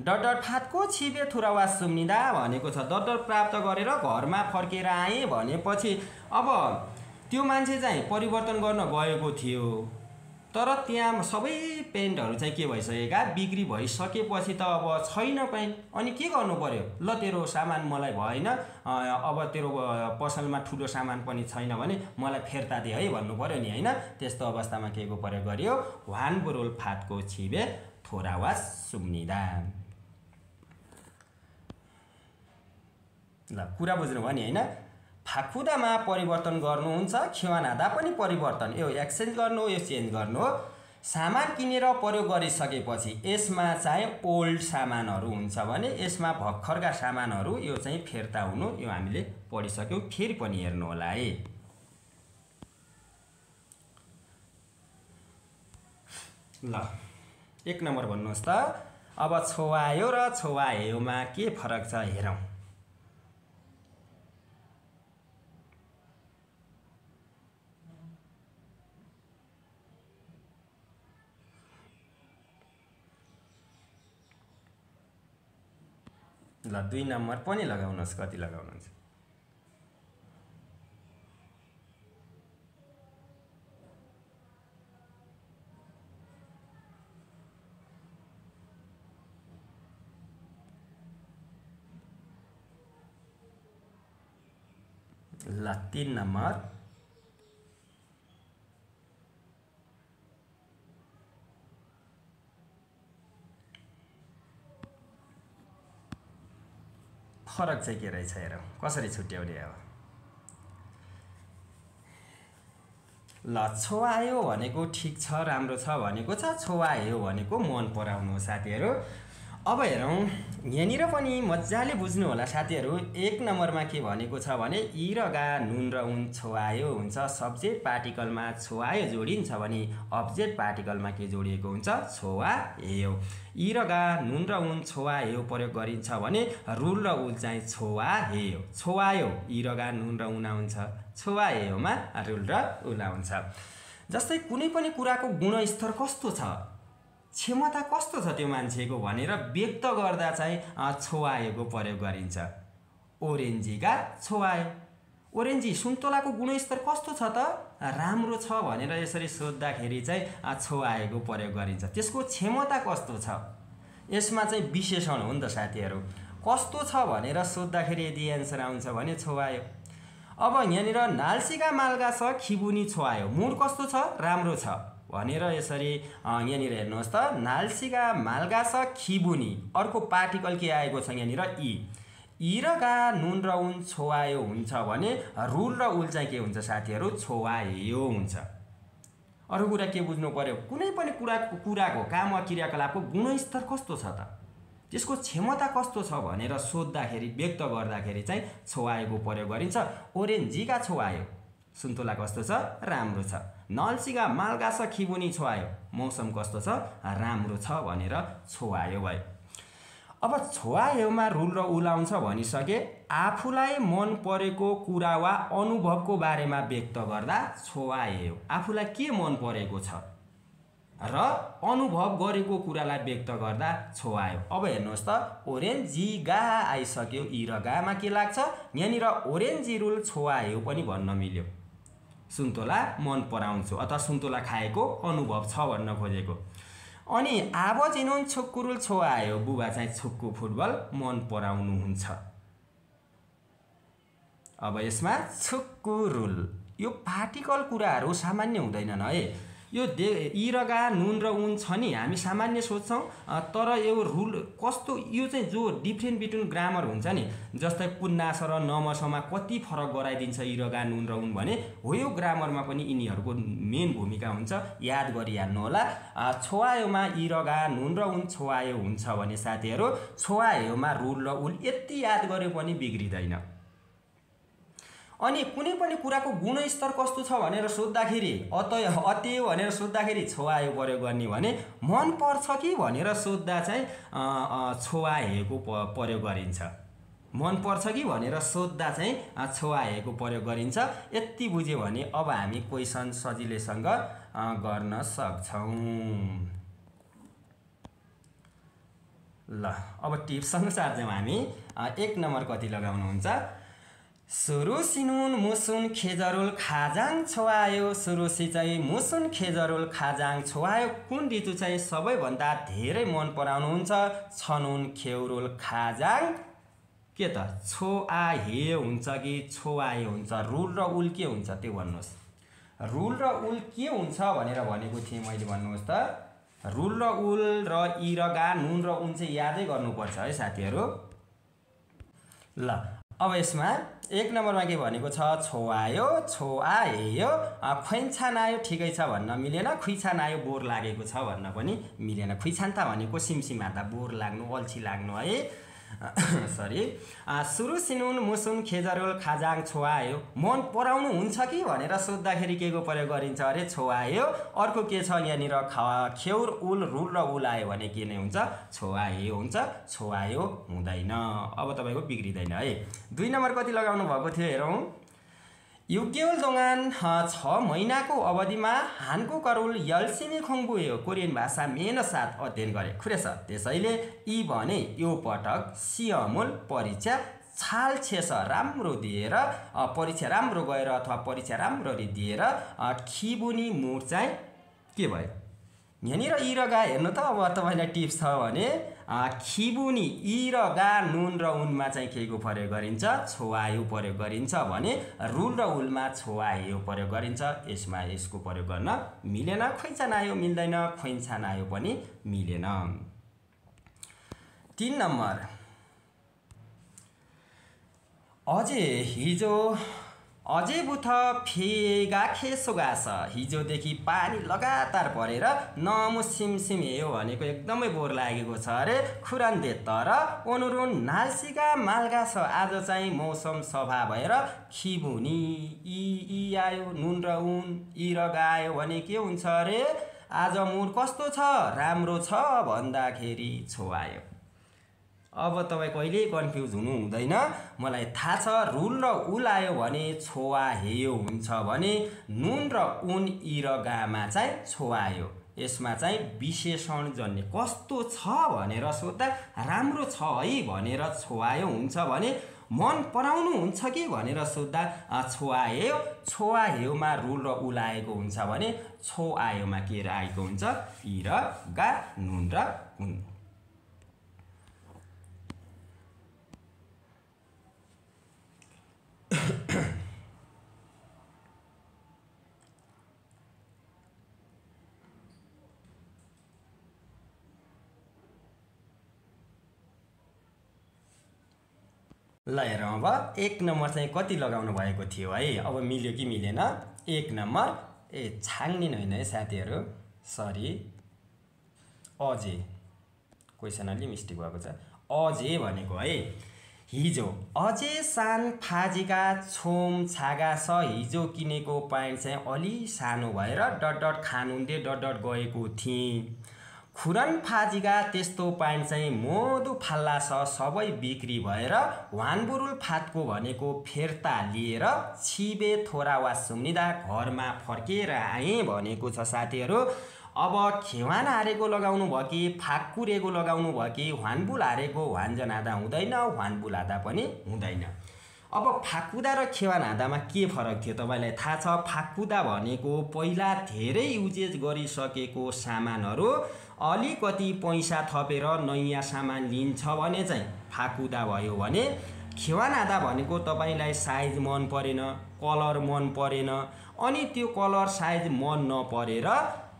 डटर फाटको छिबे थुरावा सुम्निदा भनेको छ। डटर प्राप्त गरेर घरमा फर्केर आएँ भनेपछि अब त्यो मान्छे चाहिँ परिवर्तन गर्न गएको थियो। तर त्यहाँ सबै पेन्टहरू चाहिँ के भइसकेका? बिक्री भइसकेपछि त अब छैन पेन्ट अनि के गर्नु पर्यो? ल तेरो सामान मलाई भएन। अब तेरो पसलमा ठुलो सामान पनि छैन भने मलाई फिर्ता दिए है भन्नु पऱ्यो नि होइन? त्यस्तो अवस्थामा के को प्रयोग गरियो? वान बुरोल फाटको छिबे थोरावा सुम्निदा। ल कुरा बुझ्नु भयो नि होइन? फाकुदामा परिवर्तन गर्नुहुन्छ खेवानादा पनि परिवर्तन। यो एक्सचेन्ज गर्नु यो चेन्ज गर्नु। हो सामान किनेर प्रयोग गरिसकेपछि यसमा चाहिँ ओल्ड सामानहरू हुन्छ भने यसमा भर्खरका सामानहरू यो चाहिँ फिर्ता हुनु यो हामीले पढिसक्यौँ। फेरि पनि हेर्नु होला है। ल एक नम्बर भन्नुहोस् त। अब छोवायो र छोवायोमा के फरक छ हेरौँ। ल दुई नम्बर पनि लगाउनुहोस् कति लगाउनुहुन्छ ल तिन नम्बर फरक चाहिँ के रहेछ हेरौँ। कसरी छुट्याउने अब? ल छोवायो भनेको ठिक छ राम्रो छ भनेको छ छोवायो भनेको मन पराउनु साथीहरू। अब हेरौँ यहाँनिर पनि मजाले बुझ्नु होला साथीहरू। एक नम्बरमा के भनेको छ भने इ र गा नुन र उन छोवायो हुन्छ। सब्जेक्ट पार्टिकलमा छोवायो जोडिन्छ भने अब्जेक्ट पार्टिकलमा के जोडिएको हुन्छ? छोवा हेयो इ र गा नुन र उन छोवा हेयो प्रयोग गरिन्छ भने रुल र उल चाहिँ छोवा हेयो छोवायो। इ र गा नुन र उना छोवा हेयोमा रुल र उला हुन्छ जस्तै कुनै पनि कुराको गुणस्तर कस्तो छ? क्षमता कस्तो छ त्यो मान्छेको भनेर व्यक्त गर्दा चाहिँ छोवाएको प्रयोग गरिन्छ। ओरेन्जीका छोवायो ओरेन्जी सुन्तोलाको गुणस्तर कस्तो छ त? राम्रो छ भनेर यसरी सोद्धाखेरि चाहिँ छोवाएको प्रयोग गरिन्छ। त्यसको क्षमता कस्तो छ? यसमा चाहिँ विशेषण हो नि त साथीहरू। कस्तो छ भनेर सोद्धाखेरि यदि एन्सर आउँछ भने छोवायो। अब यहाँनिर नाल्सीका मालगा छ खिबुनी छोवायो। मुड कस्तो छ? राम्रो छ। भनेर यसरी यहाँनिर हेर्नुहोस् त। नाल्सीका मालगास खिबुनी। अर्को पार्टिकल के आएको छ यहाँनिर? इ। इ र गा नुन र उन छोवायो हुन्छ भने रुल र उल चाहिँ के हुन्छ साथीहरू? छोवायो हुन्छ। अरू कुरा के बुझ्नु पर्यो? कुनै पनि कुराको कुराको काम वा क्रियाकलापको गुणस्तर कस्तो छ त? त्यसको क्षमता कस्तो छ भनेर सोद्धाखेरि व्यक्त गर्दाखेरि चाहिँ छोवाएको प्रयोग गरिन्छ। ओरेन्जीका छोवायो। सुन्तोला कस्तो छ? राम्रो छ। नल्सीका मालगास खिबुनी छोवायो। मौसम कस्तो छ? राम्रो छ भनेर छोवायो भयो अब छोवायोमा रुल र उल आउँछ भनिसके आफूलाई मन परेको कुरा वा अनुभवको बारेमा व्यक्त गर्दा छोवायो। आफूलाई के मन परेको छ? र अनुभव गरेको कुरालाई व्यक्त गर्दा छोवायो। अब हेर्नुहोस् त ओरेन्ज गा आइसक्यो। इ र गामा के लाग्छ? यहाँनिर ओरेन्ज रुल छोवायो पनि भन्न मिल्यो। सुन्तोला मन पराउँछु अथवा सुन्तोला खाएको अनुभव छ भन्न खोजेको। अनि आब चिनुन छुक्कुरुल छो आयो बुबा चाहिँ छुक्कु फुटबल मन पराउनुहुन्छ। अब यसमा छुक्कुरुल। यो पार्टिकल कुराहरू सामान्य हुँदैनन् है? यो दे इ र गा नुन र उन छ नि हामी सामान्य सोध्छौँ तर यो रुल कस्तो यो चाहिँ जो डिफ्रेन्ट बिट्विन ग्रामर हुन्छ नि जस्तै पुन्नास र नमसमा कति फरक गराइदिन्छ इ र गा नुन र उन भने हो यो ग्रामरमा पनि यिनीहरूको मेन भूमिका हुन्छ। याद गरिहाल्नु होला। छोवायोमा इ र गा नुन र उन छोवायो हुन्छ भने साथीहरू छोवायोमा रुल र उल यति याद गरे पनि बिग्रिँदैन। अनि कुनै पनि कुराको गुणस्तर कस्तो छ भनेर सोद्धाखेरि अतय अत्यय भनेर सोद्धाखेरि छोवायो प्रयोग गर्ने भने मन पर्छ कि भनेर सोद्धा चाहिँ छोवाएको प्रयोग गरिन्छ। मन पर्छ कि भनेर सोद्धा चाहिँ छोवाएको प्रयोग गरिन्छ। यति बुझ्यो भने अब हामी क्वेसन सजिलैसँग गर्न सक्छौँ। ल अब टिप्स अनुसार चाहिँ हामी एक नम्बर कति लगाउनुहुन्छ? सुरु सिनुन मुसुन खेजरुल खाजाङ छोवायो। सुरु चाहिँ मुसुन खेजरुल खाजाङ छोवायो। कुन ऋतु चाहिँ सबैभन्दा धेरै मन पराउनुहुन्छ? छनुन खेउरुल खाजाङ। के त? छोआ हे हुन्छ कि छोआए हुन्छ? रुल र उल के हुन्छ त्यो भन्नुहोस्। रुल र उल के हुन्छ भनेर भनेको थिएँ मैले भन्नुहोस् त। रुल र उल र इ र गा नुन र उन चाहिँ यादै गर्नुपर्छ है साथीहरू। ल अब यसमा एक नम्बरमा के भनेको छ? छोआयो छोआयो खुइन्छान आयो ठिकै छ भन्न मिलेन। खुइछान आयो बोर लागेको छ भन्न पनि मिलेन। खुइछान्ता भनेको सिमसिमाता बोर लाग्नु अल्छी लाग्नु है। सरी। सुरु सिनुन मुसुन खेजरोल खाजाङ छोवायो मन पराउनु हुन्छ कि भनेर सोद्धाखेरि के को प्रयोग गरिन्छ? अरे छोवायो अर्को के छ? यहाँनिर खेउर उल रुल र उल आयो भने के नै हुन्छ? छोवायो हुन्छ। छोवायो हुँदैन। अब तपाईँको बिग्रिँदैन है। दुई नम्बर कति लगाउनु भएको थियो हेरौँ। युगेल दोङान छ महिनाको अवधिमा हानको करुल यल्सिनी खुङ्बुयो कोरियन भाषा साथ अध्ययन गरे। खुरेछ त्यसैले यी भने यो पटक सियमुल परीक्षा छाल छेस राम्रो दिएर परीक्षा राम्रो गएर अथवा परीक्षा राम्ररी दिएर खिबुनी मुड चाहिँ के भयो? यहाँनिर इ र गा हेर्नु त अब तपाईँलाई टिप्स छ भने खिबुनी इ र गा नुन र उनमा चाहिँ के को प्रयोग गरिन्छ? छोवायु प्रयोग गरिन्छ भने रुल र उलमा छोवायु प्रयोग गरिन्छ। यसमा यसको प्रयोग गर्न मिलेन। खोइछा आयो मिल्दैन। खोइछा आयो पनि मिलेन। तिन नम्बर। अझै हिजो अझै बुथ फेगा खेसोगास हिजोदेखि पानी लगातार परेर नमु सिमसिम हेयो भनेको एकदमै बोर लागेको छ अरे खुरान दे तर अनुरुन नाल्सिका मालगा छ आज चाहिँ मौसम सफा भएर खिबुनी इ इ आयो नुन र उन इ र गायो भने के हुन्छ अरे आज मुड कस्तो छ राम्रो छ भन्दाखेरि छोआयो अब तपाईँ कहिले कन्फ्युज हुनु हुँदैन मलाई थाहा छ रुल र उल आयो भने छोवा हेयो हुन्छ भने नुन र उन इ र गामा चाहिँ छोवायो यसमा चाहिँ विशेषण जन्य कस्तो छ भनेर सोद्धा राम्रो छ है भनेर छोवायो हुन्छ भने मन पराउनु हुन्छ कि भनेर सोद्धा छोवायो छोवाहेउमा रुल र उल आएको हुन्छ भने छो आयोमा के आएको हुन्छ? इ र गा नुन र उन। ल हेरौँ अब एक नम्बर चाहिँ कति लगाउनु भएको थियो है? अब मिल्यो कि मिलेन? एक नम्बर। ए छाङ्निन होइन है साथीहरू। सरी अझै क्वेसन अलि मिस्टेक भएको छ। अझै भनेको है हिजो। अझै सान फाजीका छोम छागा स हिजो किनेको प्यान्ट चाहिँ अलि सानो भएर डट डट खानुहुन्थे डट डट गएको थिएँ। खुरन फाजिगा त्यस्तो पाइन्ट चाहिँ मोदु फाल्ला छ सबै बिक्री भएर वानबुरुल फातको भनेको फिर्ता लिएर छिबे थोरा वा सुम्निदा घरमा फर्केर आएँ भनेको छ साथीहरू। अब खेवान हारेको लगाउनु भयो कि फाकुरेको लगाउनु भयो कि वानबुल हारेको वान्जन आधा हुँदैन वानबुल आधा पनि हुँदैन। अब फाकुदा र खेवा नादामा के फरक थियो तपाईँलाई थाहा छ? फाकुदा भनेको पहिला धेरै युजेज गरिसकेको सामानहरू अलिकति पैसा थपेर नयाँ सामान लिन्छ भने चाहिँ फाकुदा भयो भने खेवा नादा भनेको तपाईँलाई साइज मन परेन कलर मन परेन अनि त्यो कलर साइज मन नपरेर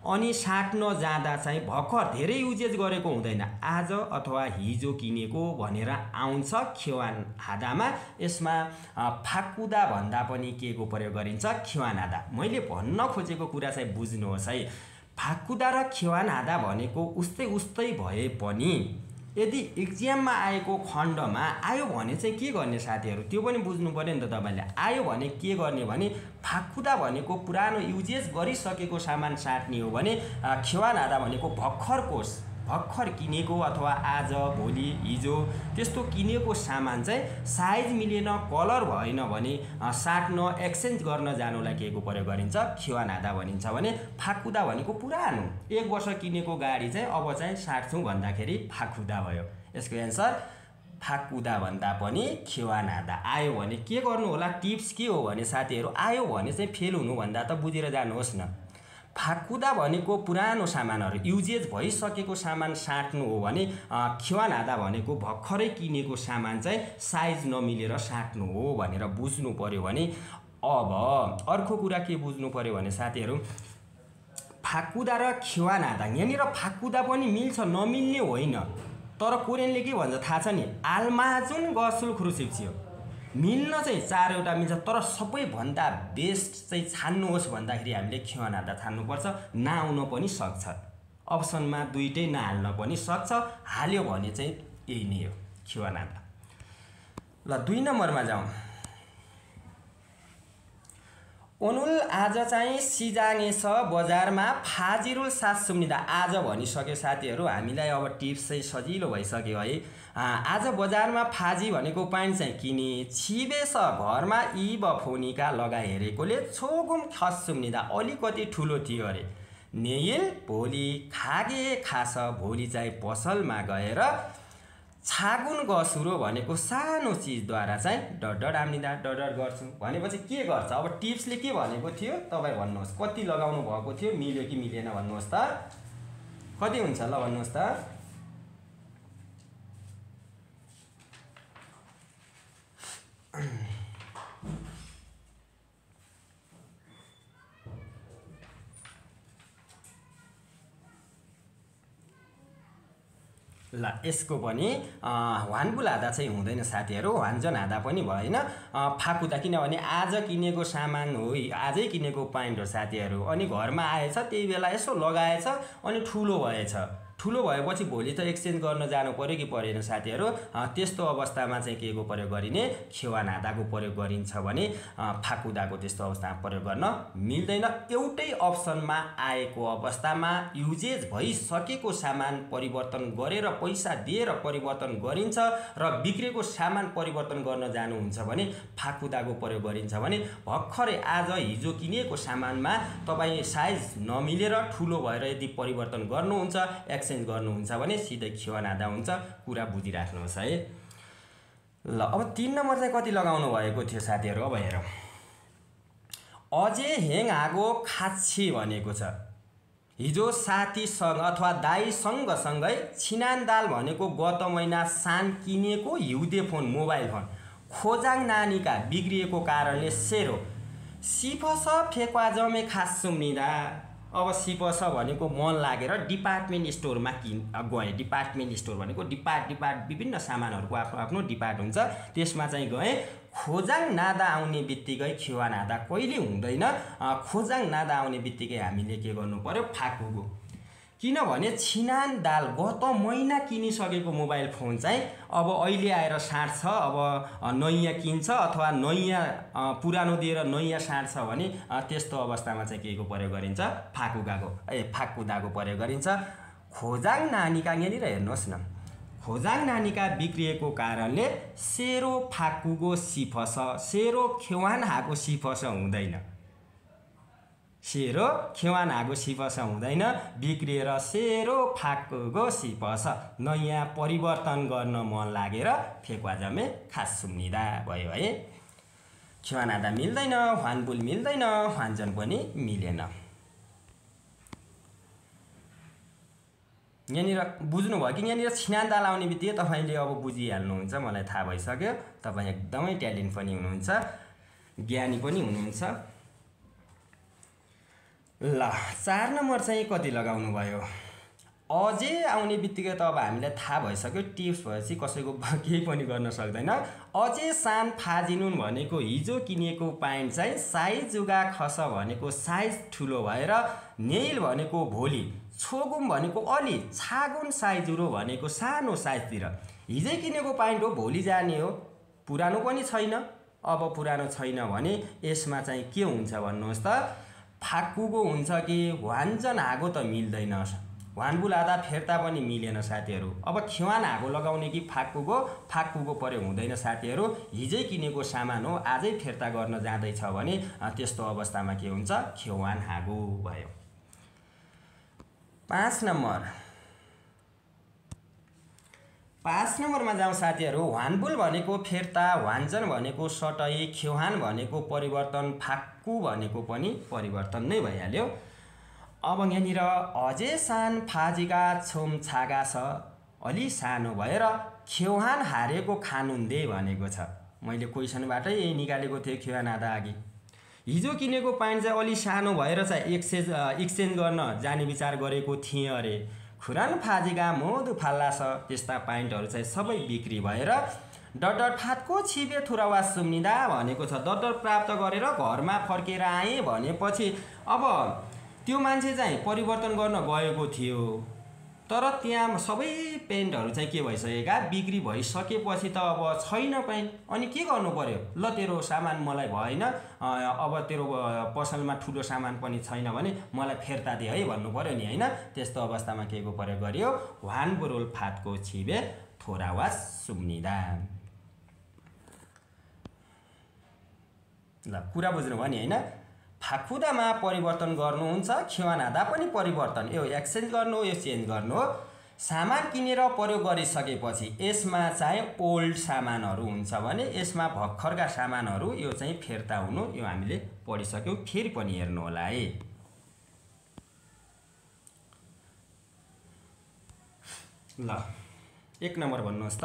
अनि साट्न जाँदा चाहिँ भर्खर धेरै युजेज गरेको हुँदैन। आज अथवा हिजो किनेको भनेर आउँछ खेवान हादामा। यसमा फाकुदा भन्दा पनि के को प्रयोग गरिन्छ? खेवान हादा। मैले भन्न खोजेको कुरा चाहिँ बुझ्नुहोस् है। फाकुदा र खेवान हादा भनेको उस्तै उस्तै भए पनि यदि इक्जाममा आएको खण्डमा आयो भने चाहिँ के गर्ने साथीहरू? त्यो पनि बुझ्नु पऱ्यो नि त तपाईँले। आयो भने के गर्ने भने फाकुदा भनेको पुरानो युजेस गरिसकेको सामान साट्ने हो भने खेवान हादा भनेको भर्खर कोर्स भर्खर किनेको अथवा आज भोलि हिजो त्यस्तो किनेको सामान चाहिँ साइज मिलेन कलर भएन भने साट्न एक्सचेन्ज गर्न जानुलाई के को प्रयोग गरिन्छ? खेवा नादा भनिन्छ भने फाकुदा भनेको पुरानो एक वर्ष किनेको गाडी चाहिँ अब चाहिँ साट्छौँ भन्दाखेरि फाकुदा भयो। यसको एन्सर फाकुदा भन्दा पनि खेवा नादा आयो भने के गर्नु होला? टिप्स के हो भने साथीहरू? आयो भने चाहिँ फेल हुनुभन्दा त बुझेर जानुहोस् न। फाकुदा भनेको पुरानो सामानहरू युजेज भइसकेको सामान साट्नु हो भने खेवा नादा भनेको भर्खरै किनेको सामान चाहिँ साइज नमिलेर साट्नु हो भनेर बुझ्नु पऱ्यो भने अब अर्को कुरा के बुझ्नु पऱ्यो भने साथीहरू फाकुदा र खेवा नादा यहाँनिर फाकुदा पनि मिल्छ नमिल्ने होइन। तर कोरियनले के भन्छ थाहा छ नि आल्माजुन गसुल खुरुसिप्सियो मिल्न चाहिँ चारवटा मिल्छ तर सबैभन्दा बेस्ट चाहिँ छान्नुहोस् भन्दाखेरि हामीले खेवा हाल्दा छान्नुपर्छ। नआउन पनि सक्छ। अप्सनमा दुइटै नहाल्न पनि सक्छ। हाल्यो भने चाहिँ यही नै हो खेवा नादा ल दुई नम्बरमा जाउँ। ओनुल आज चाहिँ सिजाङेछ बजारमा। फाजिरुल सास सुम्निदा आज भनिसक्यो साथीहरू। हामीलाई अब टिप्स चाहिँ सजिलो भइसक्यो है। आज बजारमा फाजी भनेको पाइन्छ चाहिँ किने। छिबेस घरमा यी बफोनिका लगाइ हेरेकोले छोगुम खस सुम्निदा अलिकति ठुलो थियो अरे। नेइल भोलि खागे खास भोलि चाहिँ पसलमा गएर छागुन गसुरो भनेको सानो चिजद्वारा चाहिँ डर आम्निँदा डर गर्छु। भनेपछि के गर्छ? अब टिप्सले के भनेको थियो? तपाईँ भन्नुहोस्। कति लगाउनु भएको थियो? मिल्यो कि मिलेन भन्नुहोस् त। कति हुन्छ ल भन्नुहोस् त? ल यसको पनि वानबुल हादा चाहिँ हुँदैन साथीहरू वान्जन हादा पनि भएन। फाकुदा किनभने आज किनेको सामान हो आजै किनेको पाइन्ट हो साथीहरू। अनि घरमा आएछ त्यही बेला यसो लगाएछ अनि ठुलो भएछ। ठुलो भएपछि भोलि त एक्सचेन्ज गर्न जानु पऱ्यो कि परेन साथीहरू? त्यस्तो अवस्थामा चाहिँ के को प्रयोग गरिने? खेवा नादाको प्रयोग गरिन्छ भने फाकुदाको त्यस्तो अवस्थामा प्रयोग गर्न मिल्दैन। एउटै अप्सनमा आएको अवस्थामा युजेज भइसकेको सामान परिवर्तन गरेर पैसा दिएर परिवर्तन गरिन्छ र बिग्रेको सामान परिवर्तन गर्न जानुहुन्छ भने फाकुदाको प्रयोग गरिन्छ भने भर्खरै आज हिजो किनेको सामानमा तपाईँ साइज नमिलेर ठुलो भएर यदि परिवर्तन गर्नुहुन्छ एक्सचेन्ज एक्सचेन्ज गर्नुहुन्छ भने सिधै नादा हुन्छ कुरा बुझिराख्नुहोस् है। ल अब तिन नम्बर चाहिँ कति लगाउनु भएको थियो साथीहरू अब हेरौँ। अझै हेङ आगो खाछी भनेको छ। हिजो साथीसँग अथवा दाईसँगसँगै छिनान दाल भनेको गत महिना सान किनेको हिउँदे फोन मोबाइल फोन खोजाङ नानीका बिग्रिएको कारणले सेरो। सिफस फेक्वा जमे खास सुम्निँदा अब सिपस भनेको मन लागेर डिपार्टमेन्ट स्टोरमा किन गएँ। डिपार्टमेन्ट स्टोर भनेको डिपार्ट डिपार्ट विभिन्न सामानहरूको आफ्नो आफ्नो डिपार्ट हुन्छ। त्यसमा चाहिँ गएँ खोजाङ नादा आउने बित्तिकै खेवा नादा कहिले हुँदैन। खोजाङ नादा आउने बित्तिकै हामीले के गर्नु पऱ्यो फाकुको किनभने छिनान दाल गत महिना किनिसकेको मोबाइल फोन चाहिँ अब अहिले आएर साट्छ अब नयाँ किन्छ अथवा नयाँ पुरानो दिएर नयाँ साट्छ भने त्यस्तो अवस्थामा चाहिँ के को प्रयोग गरिन्छ? फाकुगाको ए फाकुदाको प्रयोग गरिन्छ। खोजाङ नानीका यहाँनिर हेर्नुहोस् न खोजाङ नानीका बिग्रिएको कारणले सेरो फाकुगो सिफस सेरो खेवान हाको सिफस हुँदैन। सेरो खेवान हागो सिपस हुँदैन। बिग्रिएर सेरो फाको सिपस। नयाँ परिवर्तन गर्न मन लागेर फेकुवा जमे खास सुम्निँदा भयो है। खेवानादा मिल्दैन ह्वानबुल मिल्दैन ह्वान्जन पनि मिलेन। यहाँनिर बुझ्नुभयो कि यहाँनिर छिनान्दा लाउने बित्तिकै तपाईँले अब बुझिहाल्नुहुन्छ मलाई थाहा भइसक्यो। तपाईँ एकदमै ट्यालेन्ट पनि हुनुहुन्छ ज्ञानी पनि हुनुहुन्छ। ल चार नम्बर चाहिँ कति लगाउनु भयो? अझै आउने बित्तिकै त अब हामीलाई थाहा भइसक्यो टिप्स भएपछि कसैको केही पनि गर्न सक्दैन। अझै सान फाजिनुन भनेको हिजो किनेको प्यान्ट चाहिँ साइज जुगा खस भनेको साइज ठुलो भएर नेल भनेको भोलि छोगुम भनेको अलि छागुन साइजुरो भनेको सानो साइजतिर। हिजै किनेको प्यान्ट हो भोलि जाने हो। पुरानो पनि छैन। अब पुरानो छैन भने यसमा चाहिँ के हुन्छ भन्नुहोस् त? फाकुको हुन्छ कि वान्जन हागो त मिल्दैन वानबुल आधा फेर्ता पनि मिलेन साथीहरू। अब खेवान हागो लगाउने कि फाकुको? फाकुको पऱ्यो हुँदैन साथीहरू। हिजै किनेको सामान हो आजै फिर्ता गर्न जाँदैछ भने त्यस्तो अवस्थामा के हुन्छ? खेवान हागो भयो। पाँच नम्बर। पाँच नम्बरमा जाउँ साथीहरू। वानबुल भनेको फेर्ता वान्जन भनेको सटै खेवान भनेको परिवर्तन फाक्कु भनेको पनि परिवर्तन नै भइहाल्यो। अब यहाँनिर अझै सान फाजिका छोम छागा छ। अलि सानो भएर खेवान हारेको खानुन्दे भनेको छ। मैले क्वेसनबाटै यही निकालेको थिएँ खेवान आधा अघि। हिजो किनेको प्यान्ट चाहिँ अलि सानो भएर चाहिँ एक्सचेन्ज एक्सचेन्ज गर्न जाने विचार गरेको थिएँ अरे। खुरान फाजिका मोदु फाल्ला छ त्यस्ता प्यान्टहरू चाहिँ सबै बिक्री भएर डटर फातको छिबे थुरावा सुम्निदा भनेको छ। डटर प्राप्त गरेर घरमा फर्केर आएँ भनेपछि अब त्यो मान्छे चाहिँ परिवर्तन गर्न गएको थियो। तर त्यहाँ सबै पेन्टहरू चाहिँ के भइसकेका? बिक्री भइसकेपछि त अब छैन पेन्ट अनि के गर्नु पर्यो ल तेरो सामान मलाई भएन अब तेरो पसलमा ठुलो सामान पनि छैन भने मलाई फिर्ता दिए है भन्नु पऱ्यो नि होइन? त्यस्तो अवस्थामा के को प्रयोग गरियो? वान बुरोल फातको छिबे थोरा वा सुम्निदा। ल कुरा बुझ्नुभयो नि होइन? फाकुदामा परिवर्तन गर्नुहुन्छ खेवानादा पनि परिवर्तन। यो एक्सचेन्ज गर्नु यो चेन्ज गर्नु। हो सामान किनेर प्रयोग गरिसकेपछि यसमा चाहिँ ओल्ड सामानहरू हुन्छ भने यसमा भर्खरका सामानहरू यो चाहिँ फिर्ता हुनु यो हामीले पढिसक्यौँ। फेरि पनि हेर्नु होला है। ल एक नम्बर भन्नुहोस् त।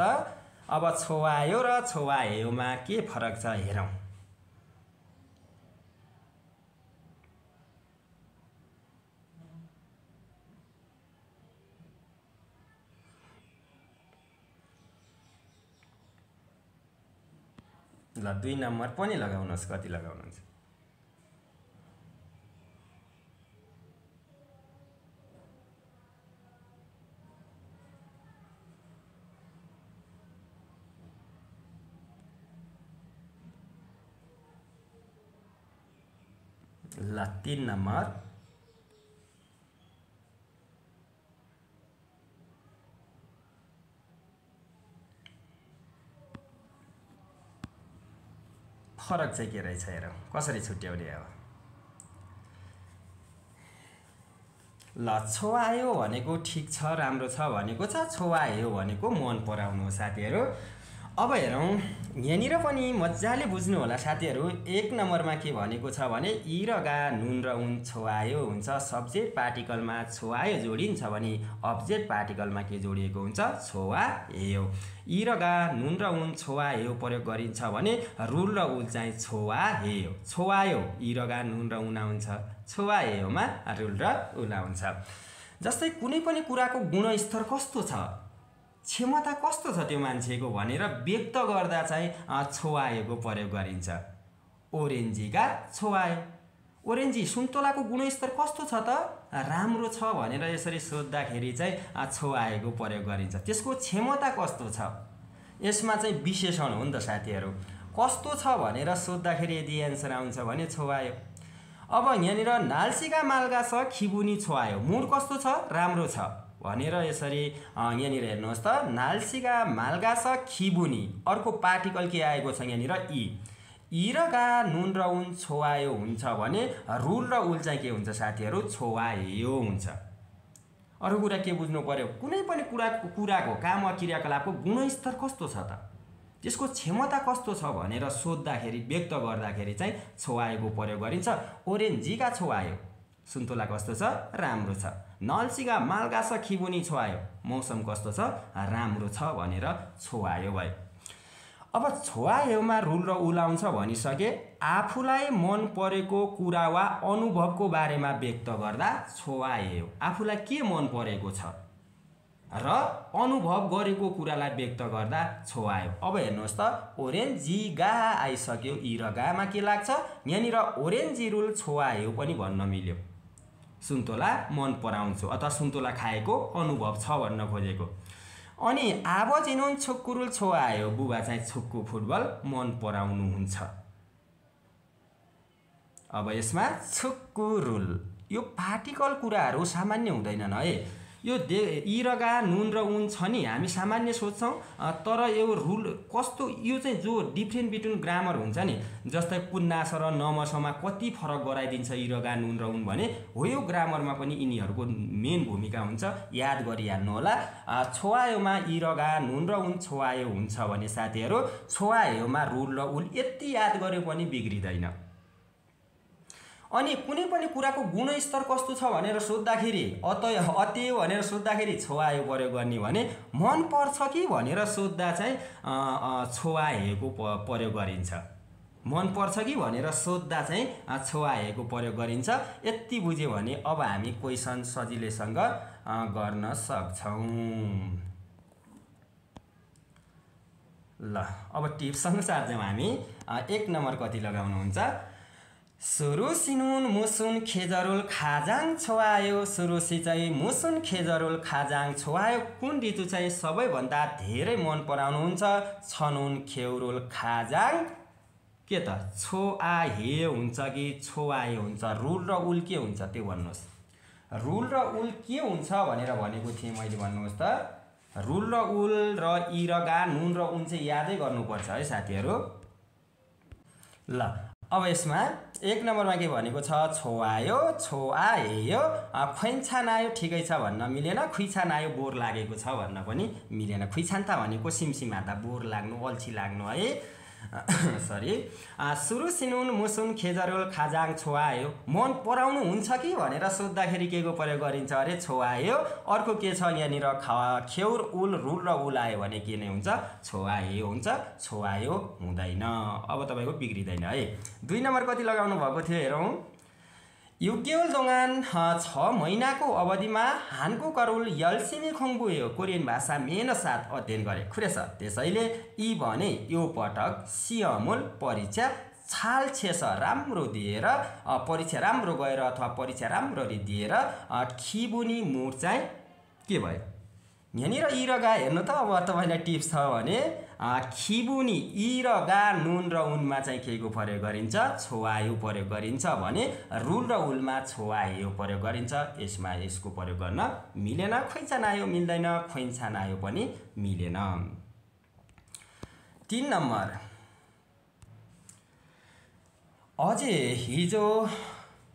अब छोवायो र छोवायोमा के फरक छ हेरौँ। ल दुई नम्बर पनि लगाउनुहोस् कति लगाउनुहुन्छ ल तिन नम्बर फरक चाहिँ के रहेछ हेर। कसरी छुट्याउने अब ल छोवायो भनेको ठिक छ राम्रो छ भनेको छ छोवायो भनेको मन पराउनु हो साथीहरू। अब हेरौँ यहाँनिर पनि मजाले बुझ्नु होला साथीहरू एक नम्बरमा के भनेको छ भने इ र गा नुन र उन छोवायो हुन्छ। सब्जेक्ट पार्टिकलमा छोवायो जोडिन्छ भने अब्जेक्ट पार्टिकलमा के जोडिएको हुन्छ? छोवा हेयो इ र गा नुन र उन छोवा हेयो प्रयोग गरिन्छ भने रुल र उल चाहिँ छोवा हेयो छोवायो। इ र गा नुन र उना हुन्छ छोवा हेयोमा रुल र उला हुन्छ जस्तै कुनै पनि कुराको गुणस्तर कस्तो छ? क्षमता कस्तो छ त्यो मान्छेको भनेर व्यक्त गर्दा चाहिँ छोवाएको प्रयोग गरिन्छ। ओरेन्जीका छोवायो ओरेन्जी सुन्तोलाको गुणस्तर कस्तो छ त? राम्रो छ भनेर यसरी सोद्धाखेरि चाहिँ छोवाएको प्रयोग गरिन्छ। त्यसको क्षमता कस्तो छ? यसमा चाहिँ विशेषण हो नि त साथीहरू। कस्तो छ भनेर सोद्धाखेरि यदि एन्सर आउँछ भने छोवायो। अब यहाँनिर नाल्सीका मालगा छ खिबुनी छोवायो। मुड कस्तो छ? राम्रो छ। भनेर यसरी यहाँनिर हेर्नुहोस् त। नाल्सीका मालगास खिबुनी। अर्को पार्टिकल के आएको छ यहाँनिर? इ। इ र गा नुन र उन छोवायो हुन्छ भने रुल र उल चाहिँ के हुन्छ साथीहरू? छोवायो हुन्छ। अरू कुरा के बुझ्नु पर्यो? कुनै पनि कुरा कुराको काम वा क्रियाकलापको गुणस्तर कस्तो छ त? त्यसको क्षमता कस्तो छ भनेर सोद्धाखेरि व्यक्त गर्दाखेरि चाहिँ छोवाएको प्रयोग गरिन्छ। ओरेन्जीका छोवायो। सुन्तोला कस्तो छ? राम्रो छ। नल्सीका मालगास खिबुनी छोवायो। मौसम कस्तो छ? राम्रो छ भनेर छोवायो भयो अब छोवायोमा रुल र उलाउँछ भनिसके आफूलाई मन परेको कुरा वा अनुभवको बारेमा व्यक्त गर्दा छोवायो। आफूलाई के मन परेको छ? र अनुभव गरेको कुरालाई व्यक्त गर्दा छोवायो। अब हेर्नुहोस् त ओरेन्ज गा आइसक्यो इ र गामा के लाग्छ? यहाँनिर ओरेन्ज रुल छोवायो पनि भन्न मिल्यो। सुन्तोला मन पराउँछु अथवा सुन्तोला खाएको अनुभव छ भन्न खोजेको। अनि आब चिनुन छुक्कुरुल छोवायो बुबा चाहिँ छुक्कु फुटबल मन पराउनुहुन्छ। अब यसमा छुक्कुरुल। यो पार्टिकल कुराहरू सामान्य हुँदैनन् है। यो दे इ र गा नुन र उन छ नि हामी सामान्य सोध्छौँ तर यो रुल कस्तो यो चाहिँ जो डिफ्रेन्ट बिट्विन ग्रामर हुन्छ नि जस्तै पुन्नास र नमसमा कति फरक गराइदिन्छ इ र गा नुन र उन भने हो यो ग्रामरमा पनि यिनीहरूको मेन भूमिका हुन्छ याद गरिहाल्नु होला छोवायोमा इ र गा नुन र उन छोवायो हुन्छ भने साथीहरू छोवायोमा रुल र उल यति याद गऱ्यो पनि बिग्रिँदैन। अनि कुनै पनि कुराको गुणस्तर कस्तो छ भनेर सोद्धाखेरि अत अत्य भनेर सोद्धाखेरि छोवायो प्रयोग गर्ने भने मन पर्छ कि भनेर सोद्धा चाहिँ छोवाएको प्रयोग गरिन्छ। मन पर्छ कि भनेर सोद्धा चाहिँ छोवाएको प्रयोग गरिन्छ। यति बुझ्यो भने अब हामी क्वेसन सजिलैसँग गर्न सक्छौँ। ल अब टिप्स अनुसार चाहिँ हामी एक नम्बर कति लगाउनुहुन्छ? सुरु सिनुन मुसुन खेजरुल खाजाङ छोवायो। सुरुसी चाहिँ मुसुन खेजरुल खाजाङ छोवायो। कुन ऋतु चाहिँ सबैभन्दा धेरै मन पराउनुहुन्छ? छनुन खेउरुल खाजाङ। के त? छोआ हे हुन्छ कि छोआए हुन्छ? रुल र उल के हुन्छ त्यो भन्नुहोस्। रुल र उल के हुन्छ भनेर भनेको थिएँ मैले भन्नुहोस् त। रुल र उल र इ र गा नुन र उन चाहिँ यादै गर्नुपर्छ है साथीहरू। ल अब यसमा एक नम्बरमा के भनेको छ? छोआयो छोआयो खुइन्छा नायो ठिकै छ भन्न मिलेन। खुइछा नायो बोर लागेको छ भन्न पनि मिलेन। खुइछान्ता भनेको सिमसिमाता बोर लाग्नु अल्छी लाग्नु है। सरी। सुरु सिनुन मुसुन खेजरोल खाजाङ छोवायो मन पराउनु हुन्छ कि भनेर सोद्धाखेरि के को प्रयोग गरिन्छ? अरे छोवायो अर्को के छ? यहाँनिर ख खेउर उल रुल र उल आयो भने के नै हुन्छ? छोवायो हुन्छ। छोवायो हुँदैन। अब तपाईँको बिग्रिँदैन है। दुई नम्बर कति लगाउनु भएको थियो? हेरौँ। युगेउल दोङान छ महिनाको अवधिमा हानको करुल यल्सिमी खुङबुयो कोरियन भाषा मेन साथ अध्ययन गरे। खुरेछ। त्यसैले यी भने यो पटक सियमुल परीक्षा छाल छेस राम्रो दिएर परीक्षा राम्रो गएर अथवा परीक्षा राम्ररी दिएर खिबुनी मुड चाहिँ के भयो? यहाँनिर इ र गा हेर्नु त अब तपाईँलाई टिप्स छ भने खिबुनी इ र गा नुन र उनमा चाहिँ के को प्रयोग गरिन्छ? छोवायु प्रयोग गरिन्छ भने रुल र उलमा छोवायु प्रयोग गरिन्छ। यसमा यसको प्रयोग गर्न मिलेन खोइछान आयो मिल्दैन खोइछान आयो पनि मिलेन। तिन नम्बर। अझै हिजो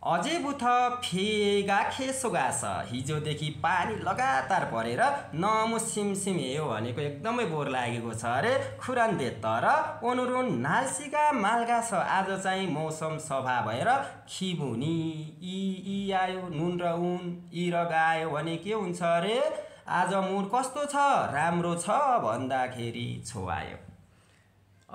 अझै बुथ फेगा खेसोगास हिजोदेखि पानी लगातार परेर नमु सिमसिम हेयो भनेको एकदमै बोर लागेको छ अरे खुरान्दे तर अनुरुन नाल्सीका मालगा छ आज चाहिँ मौसम सफा भएर खिबुनी इ इ आयो नुन र उन इ र गायो भने के हुन्छ अरे आज मुड कस्तो छ राम्रो छ भन्दाखेरि छोआयो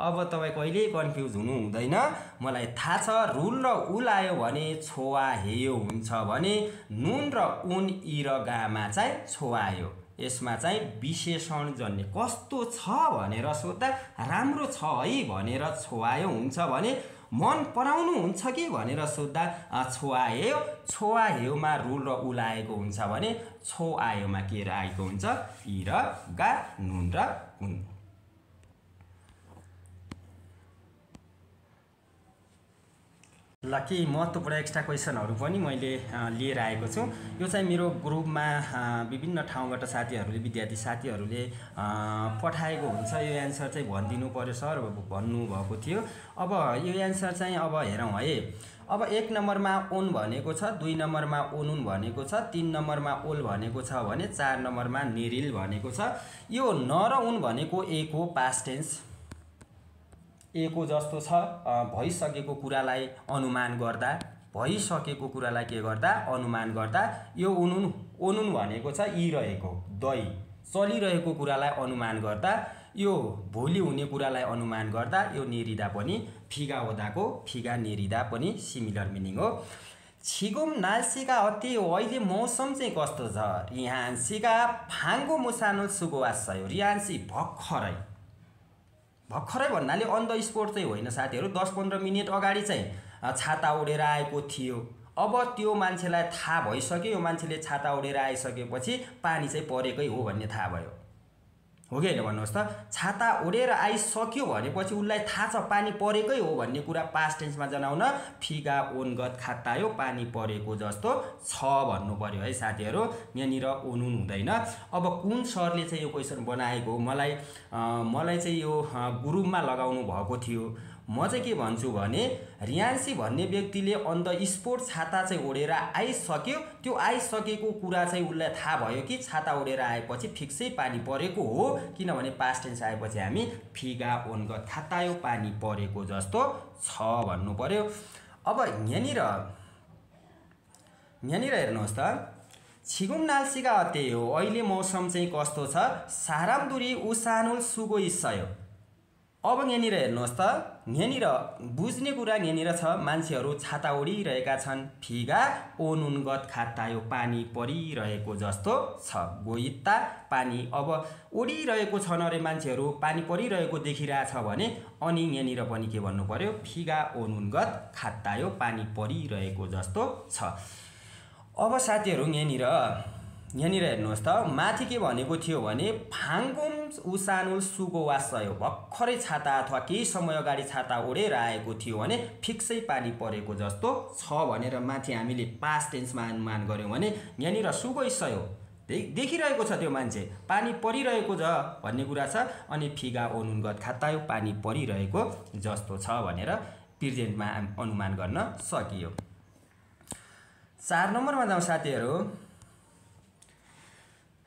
अब तपाईँ कहिल्यै कन्फ्युज हुनु हुँदैन। मलाई थाहा छ रुल र उल आयो भने छोवा हेयो हुन्छ भने नुन र उन इ र गामा चाहिँ छोवायो यसमा चाहिँ विशेषण जन्ने कस्तो छ भनेर सोद्धा राम्रो छ है भनेर छोवायो हुन्छ भने मन पराउनु हुन्छ कि भनेर सोद्धा छोवायो छोवाहेउमा रुल र उल आएको हुन्छ भने छो आयोमा के आएको हुन्छ? इ र गा नुन र उन। ल केही महत्त्वपूर्ण एक्स्ट्रा क्वेसनहरू पनि मैले लिएर आएको छु। यो चाहिँ मेरो ग्रुपमा विभिन्न ठाउँबाट साथीहरूले विद्यार्थी साथीहरूले पठाएको हुन्छ। यो एन्सर चाहिँ भनिदिनु पऱ्यो सर। भन्नुभएको थियो। अब यो एन्सर चाहिँ अब हेरौँ है। अब एक नम्बरमा ओन भनेको छ दुई नम्बरमा ओनुन भनेको छ तिन नम्बरमा ओल भनेको छ भने चार नम्बरमा निरिल भनेको छ। यो न र उन भनेको एक हो पास्ट टेन्स एको जस्तो छ। भइसकेको कुरालाई अनुमान गर्दा भइसकेको कुरालाई के गर्दा? अनुमान गर्दा। यो उनुन ओनुन भनेको छ यी रहेको दही। चलिरहेको कुरालाई अनुमान गर्दा यो भोलि हुने कुरालाई अनुमान गर्दा यो नेरिदा पनि फिगा ओदाको फिगा नेरिदा पनि सिमिलर मिनिङ हो। छिगुम नाल्सीका अति अहिले मौसम चाहिँ कस्तो छ? रिहान्सीका फाङ्गो मुसानो सुगोवासयो रिहान्सी भर्खरै। भर्खरै भन्नाले अन द स्पोट चाहिँ होइन साथीहरू। दस पन्ध्र मिनट अगाडि चाहिँ छाता उडेर आएको थियो। अब त्यो मान्छेलाई थाहा भइसक्यो यो मान्छेले छाता उडेर आइसकेपछि पानी चाहिँ परेकै हो भन्ने थाहा भयो। हो कि होइन भन्नुहोस् त। छाता ओढेर आइसक्यो भनेपछि उसलाई थाहा छ पानी परेकै हो भन्ने कुरा पास्ट टेन्समा जनाउन फिगा ओनगत खातायो पानी परेको जस्तो छ भन्नु पऱ्यो है साथीहरू। यहाँनिर ओनुन हुँदैन। अब कुन सरले चाहिँ यो क्वेसन बनाएको मलाई मलाई चाहिँ यो ग्रुपमा लगाउनु भएको थियो। म चाहिँ के भन्छु भने रियान्सी भन्ने व्यक्तिले अन द स्पोर्ट छाता चाहिँ ओढेर आइसक्यो। त्यो आइसकेको कुरा चाहिँ उसलाई थाहा भयो कि छाता ओढेर आएपछि फिक्सै पानी परेको हो किनभने पास्ट टेन्स आएपछि हामी फिगा ओनगत खातायो पानी परेको जस्तो छ भन्नु पर्यो। अब यहाँनिर यहाँनिर हेर्नुहोस् त। छिगुम नाल्सीका अते हो। अहिले मौसम चाहिँ कस्तो छ? सारामदुरी उसानुल सुगो इस्सयो अब यहाँनिर हेर्नुहोस् त यहाँनिर बुझ्ने कुरा यहाँनिर छ मान्छेहरू छाता उडिरहेका छन्। फिगा ओनुनगत खाता यो पानी परिरहेको जस्तो छ। गोइत्ता पानी अब उडिरहेको छन् अरे मान्छेहरू पानी परिरहेको देखिरहेछ भने अनि यहाँनिर पनि के भन्नु पर्यो? फिगा ओनुनगत खाता यो पानी परिरहेको जस्तो छ। अब साथीहरू यहाँनिर यहाँनिर हेर्नुहोस् त माथि के भनेको थियो भने फाङ्गुम उसानुल वासयो भर्खरै छाता अथवा केही समय अगाडि छाता ओढेर आएको थियो भने फिक्सै पानी परेको जस्तो छ भनेर माथि हामीले पास टेन्समा अनुमान गऱ्यौँ भने यहाँनिर सुगो सयो। देखिरहेको छ त्यो मान्छे। पानी परिरहेको छ भन्ने कुरा छ अनि फिगा ओनुनगत खातायो पानी परिरहेको जस्तो छ भनेर प्रेजेन्टमा अनुमान गर्न सकियो। चार नम्बरमा जाउँ साथीहरू।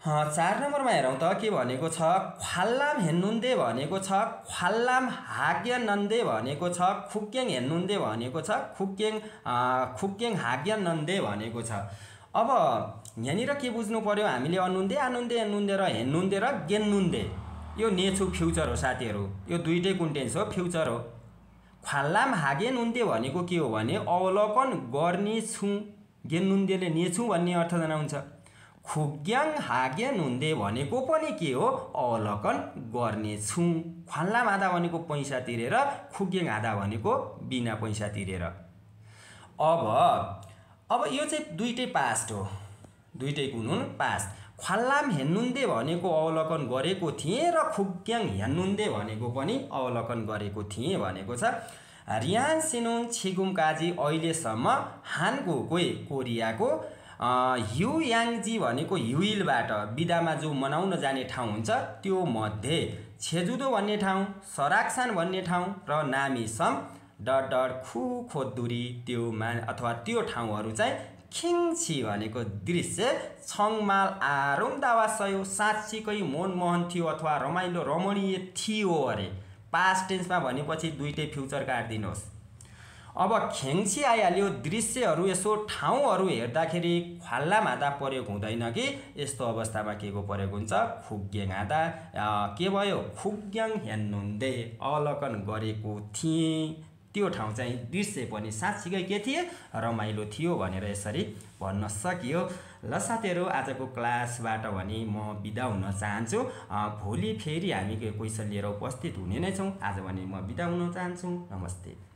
चार नम्बरमा हेरौँ त के भनेको छ? ख्वाल्लाम हेन्नुन्दे भनेको छ ख्वाल्लाम हाग्य नन्दे भनेको छ खुक्याङ हेन्नुन्दे भनेको छ खुक्याङ खुक्याङ हाग्य नन्दे भनेको छ। अब यहाँनिर के बुझ्नु पऱ्यो हामीले अनुन्दे आनुन्दे हेन्नुन्दे र हेन्नुन्दे र गेन्नुन्दे। यो नेछु फ्युचर हो साथीहरू। यो दुइटै कुन्टेन्स हो फ्युचर हो। ख्वाल्लाम हागे नुन्दे भनेको के हो भने अवलोकन गर्ने छु गेन्नुन्देले नेछु भन्ने अर्थ जनाउँछ। खुग्याङ हाग्यान हुँदे भनेको पनि के हो? अवलोकन गर्नेछु। ख्वाल्ला आधा भनेको पैसा तिरेर खुग्याङ आधा भनेको बिना पैसा तिरेर। अब अब यो चाहिँ दुइटै पास्ट हो। दुइटै कुन हुन्? पास्ट। ख्वाल्लाम हेन्नुन्दे भनेको अवलोकन गरेको थिएँ र खुग्याङ हेन्नुन्दे भनेको पनि अवलोकन गरेको थिएँ भनेको छ। रियान सिनुन छिगुम काजी अहिलेसम्म कोही कोरियाको ह्यु याङजी भनेको ह्युइलबाट बिदामा जो मनाउन जाने ठाउँ हुन्छ त्यो मध्ये छेजुदो भन्ने ठाउँ सराक्सान भन्ने ठाउँ र नामिसम डट डट खु खोदुरी त्यो मा अथवा त्यो ठाउँहरू चाहिँ खिङछी भनेको दृश्य। छङमाल आरुम दावा सयो साँच्चीकै मनमोहन थियो अथवा रमाइलो रमणीय थियो अरे। पास्ट टेन्समा भनेपछि दुइटै फ्युचर काटिदिनुहोस्। अब खेङ्सी आइहाल्यो दृश्यहरू यसो ठाउँहरू हेर्दाखेरि खाल्ला हाता परेको हुँदैन कि? यस्तो अवस्थामा के को परेको हुन्छ? खुग्याङ हाता के भयो? खुग्याङ हेर्नुहुँदै अवलोकन गरेको थिएँ। त्यो ठाउँ चाहिँ दृश्य पनि साँच्चीकै के थिए? रमाइलो थियो भनेर यसरी भन्न सकियो। ल साथीहरू आजको क्लासबाट भने म बिदा हुन चाहन्छु। भोलि फेरि हामी क्वेसन लिएर उपस्थित हुने नै छौँ। आज भने म बिदा हुन चाहन्छु। नमस्ते।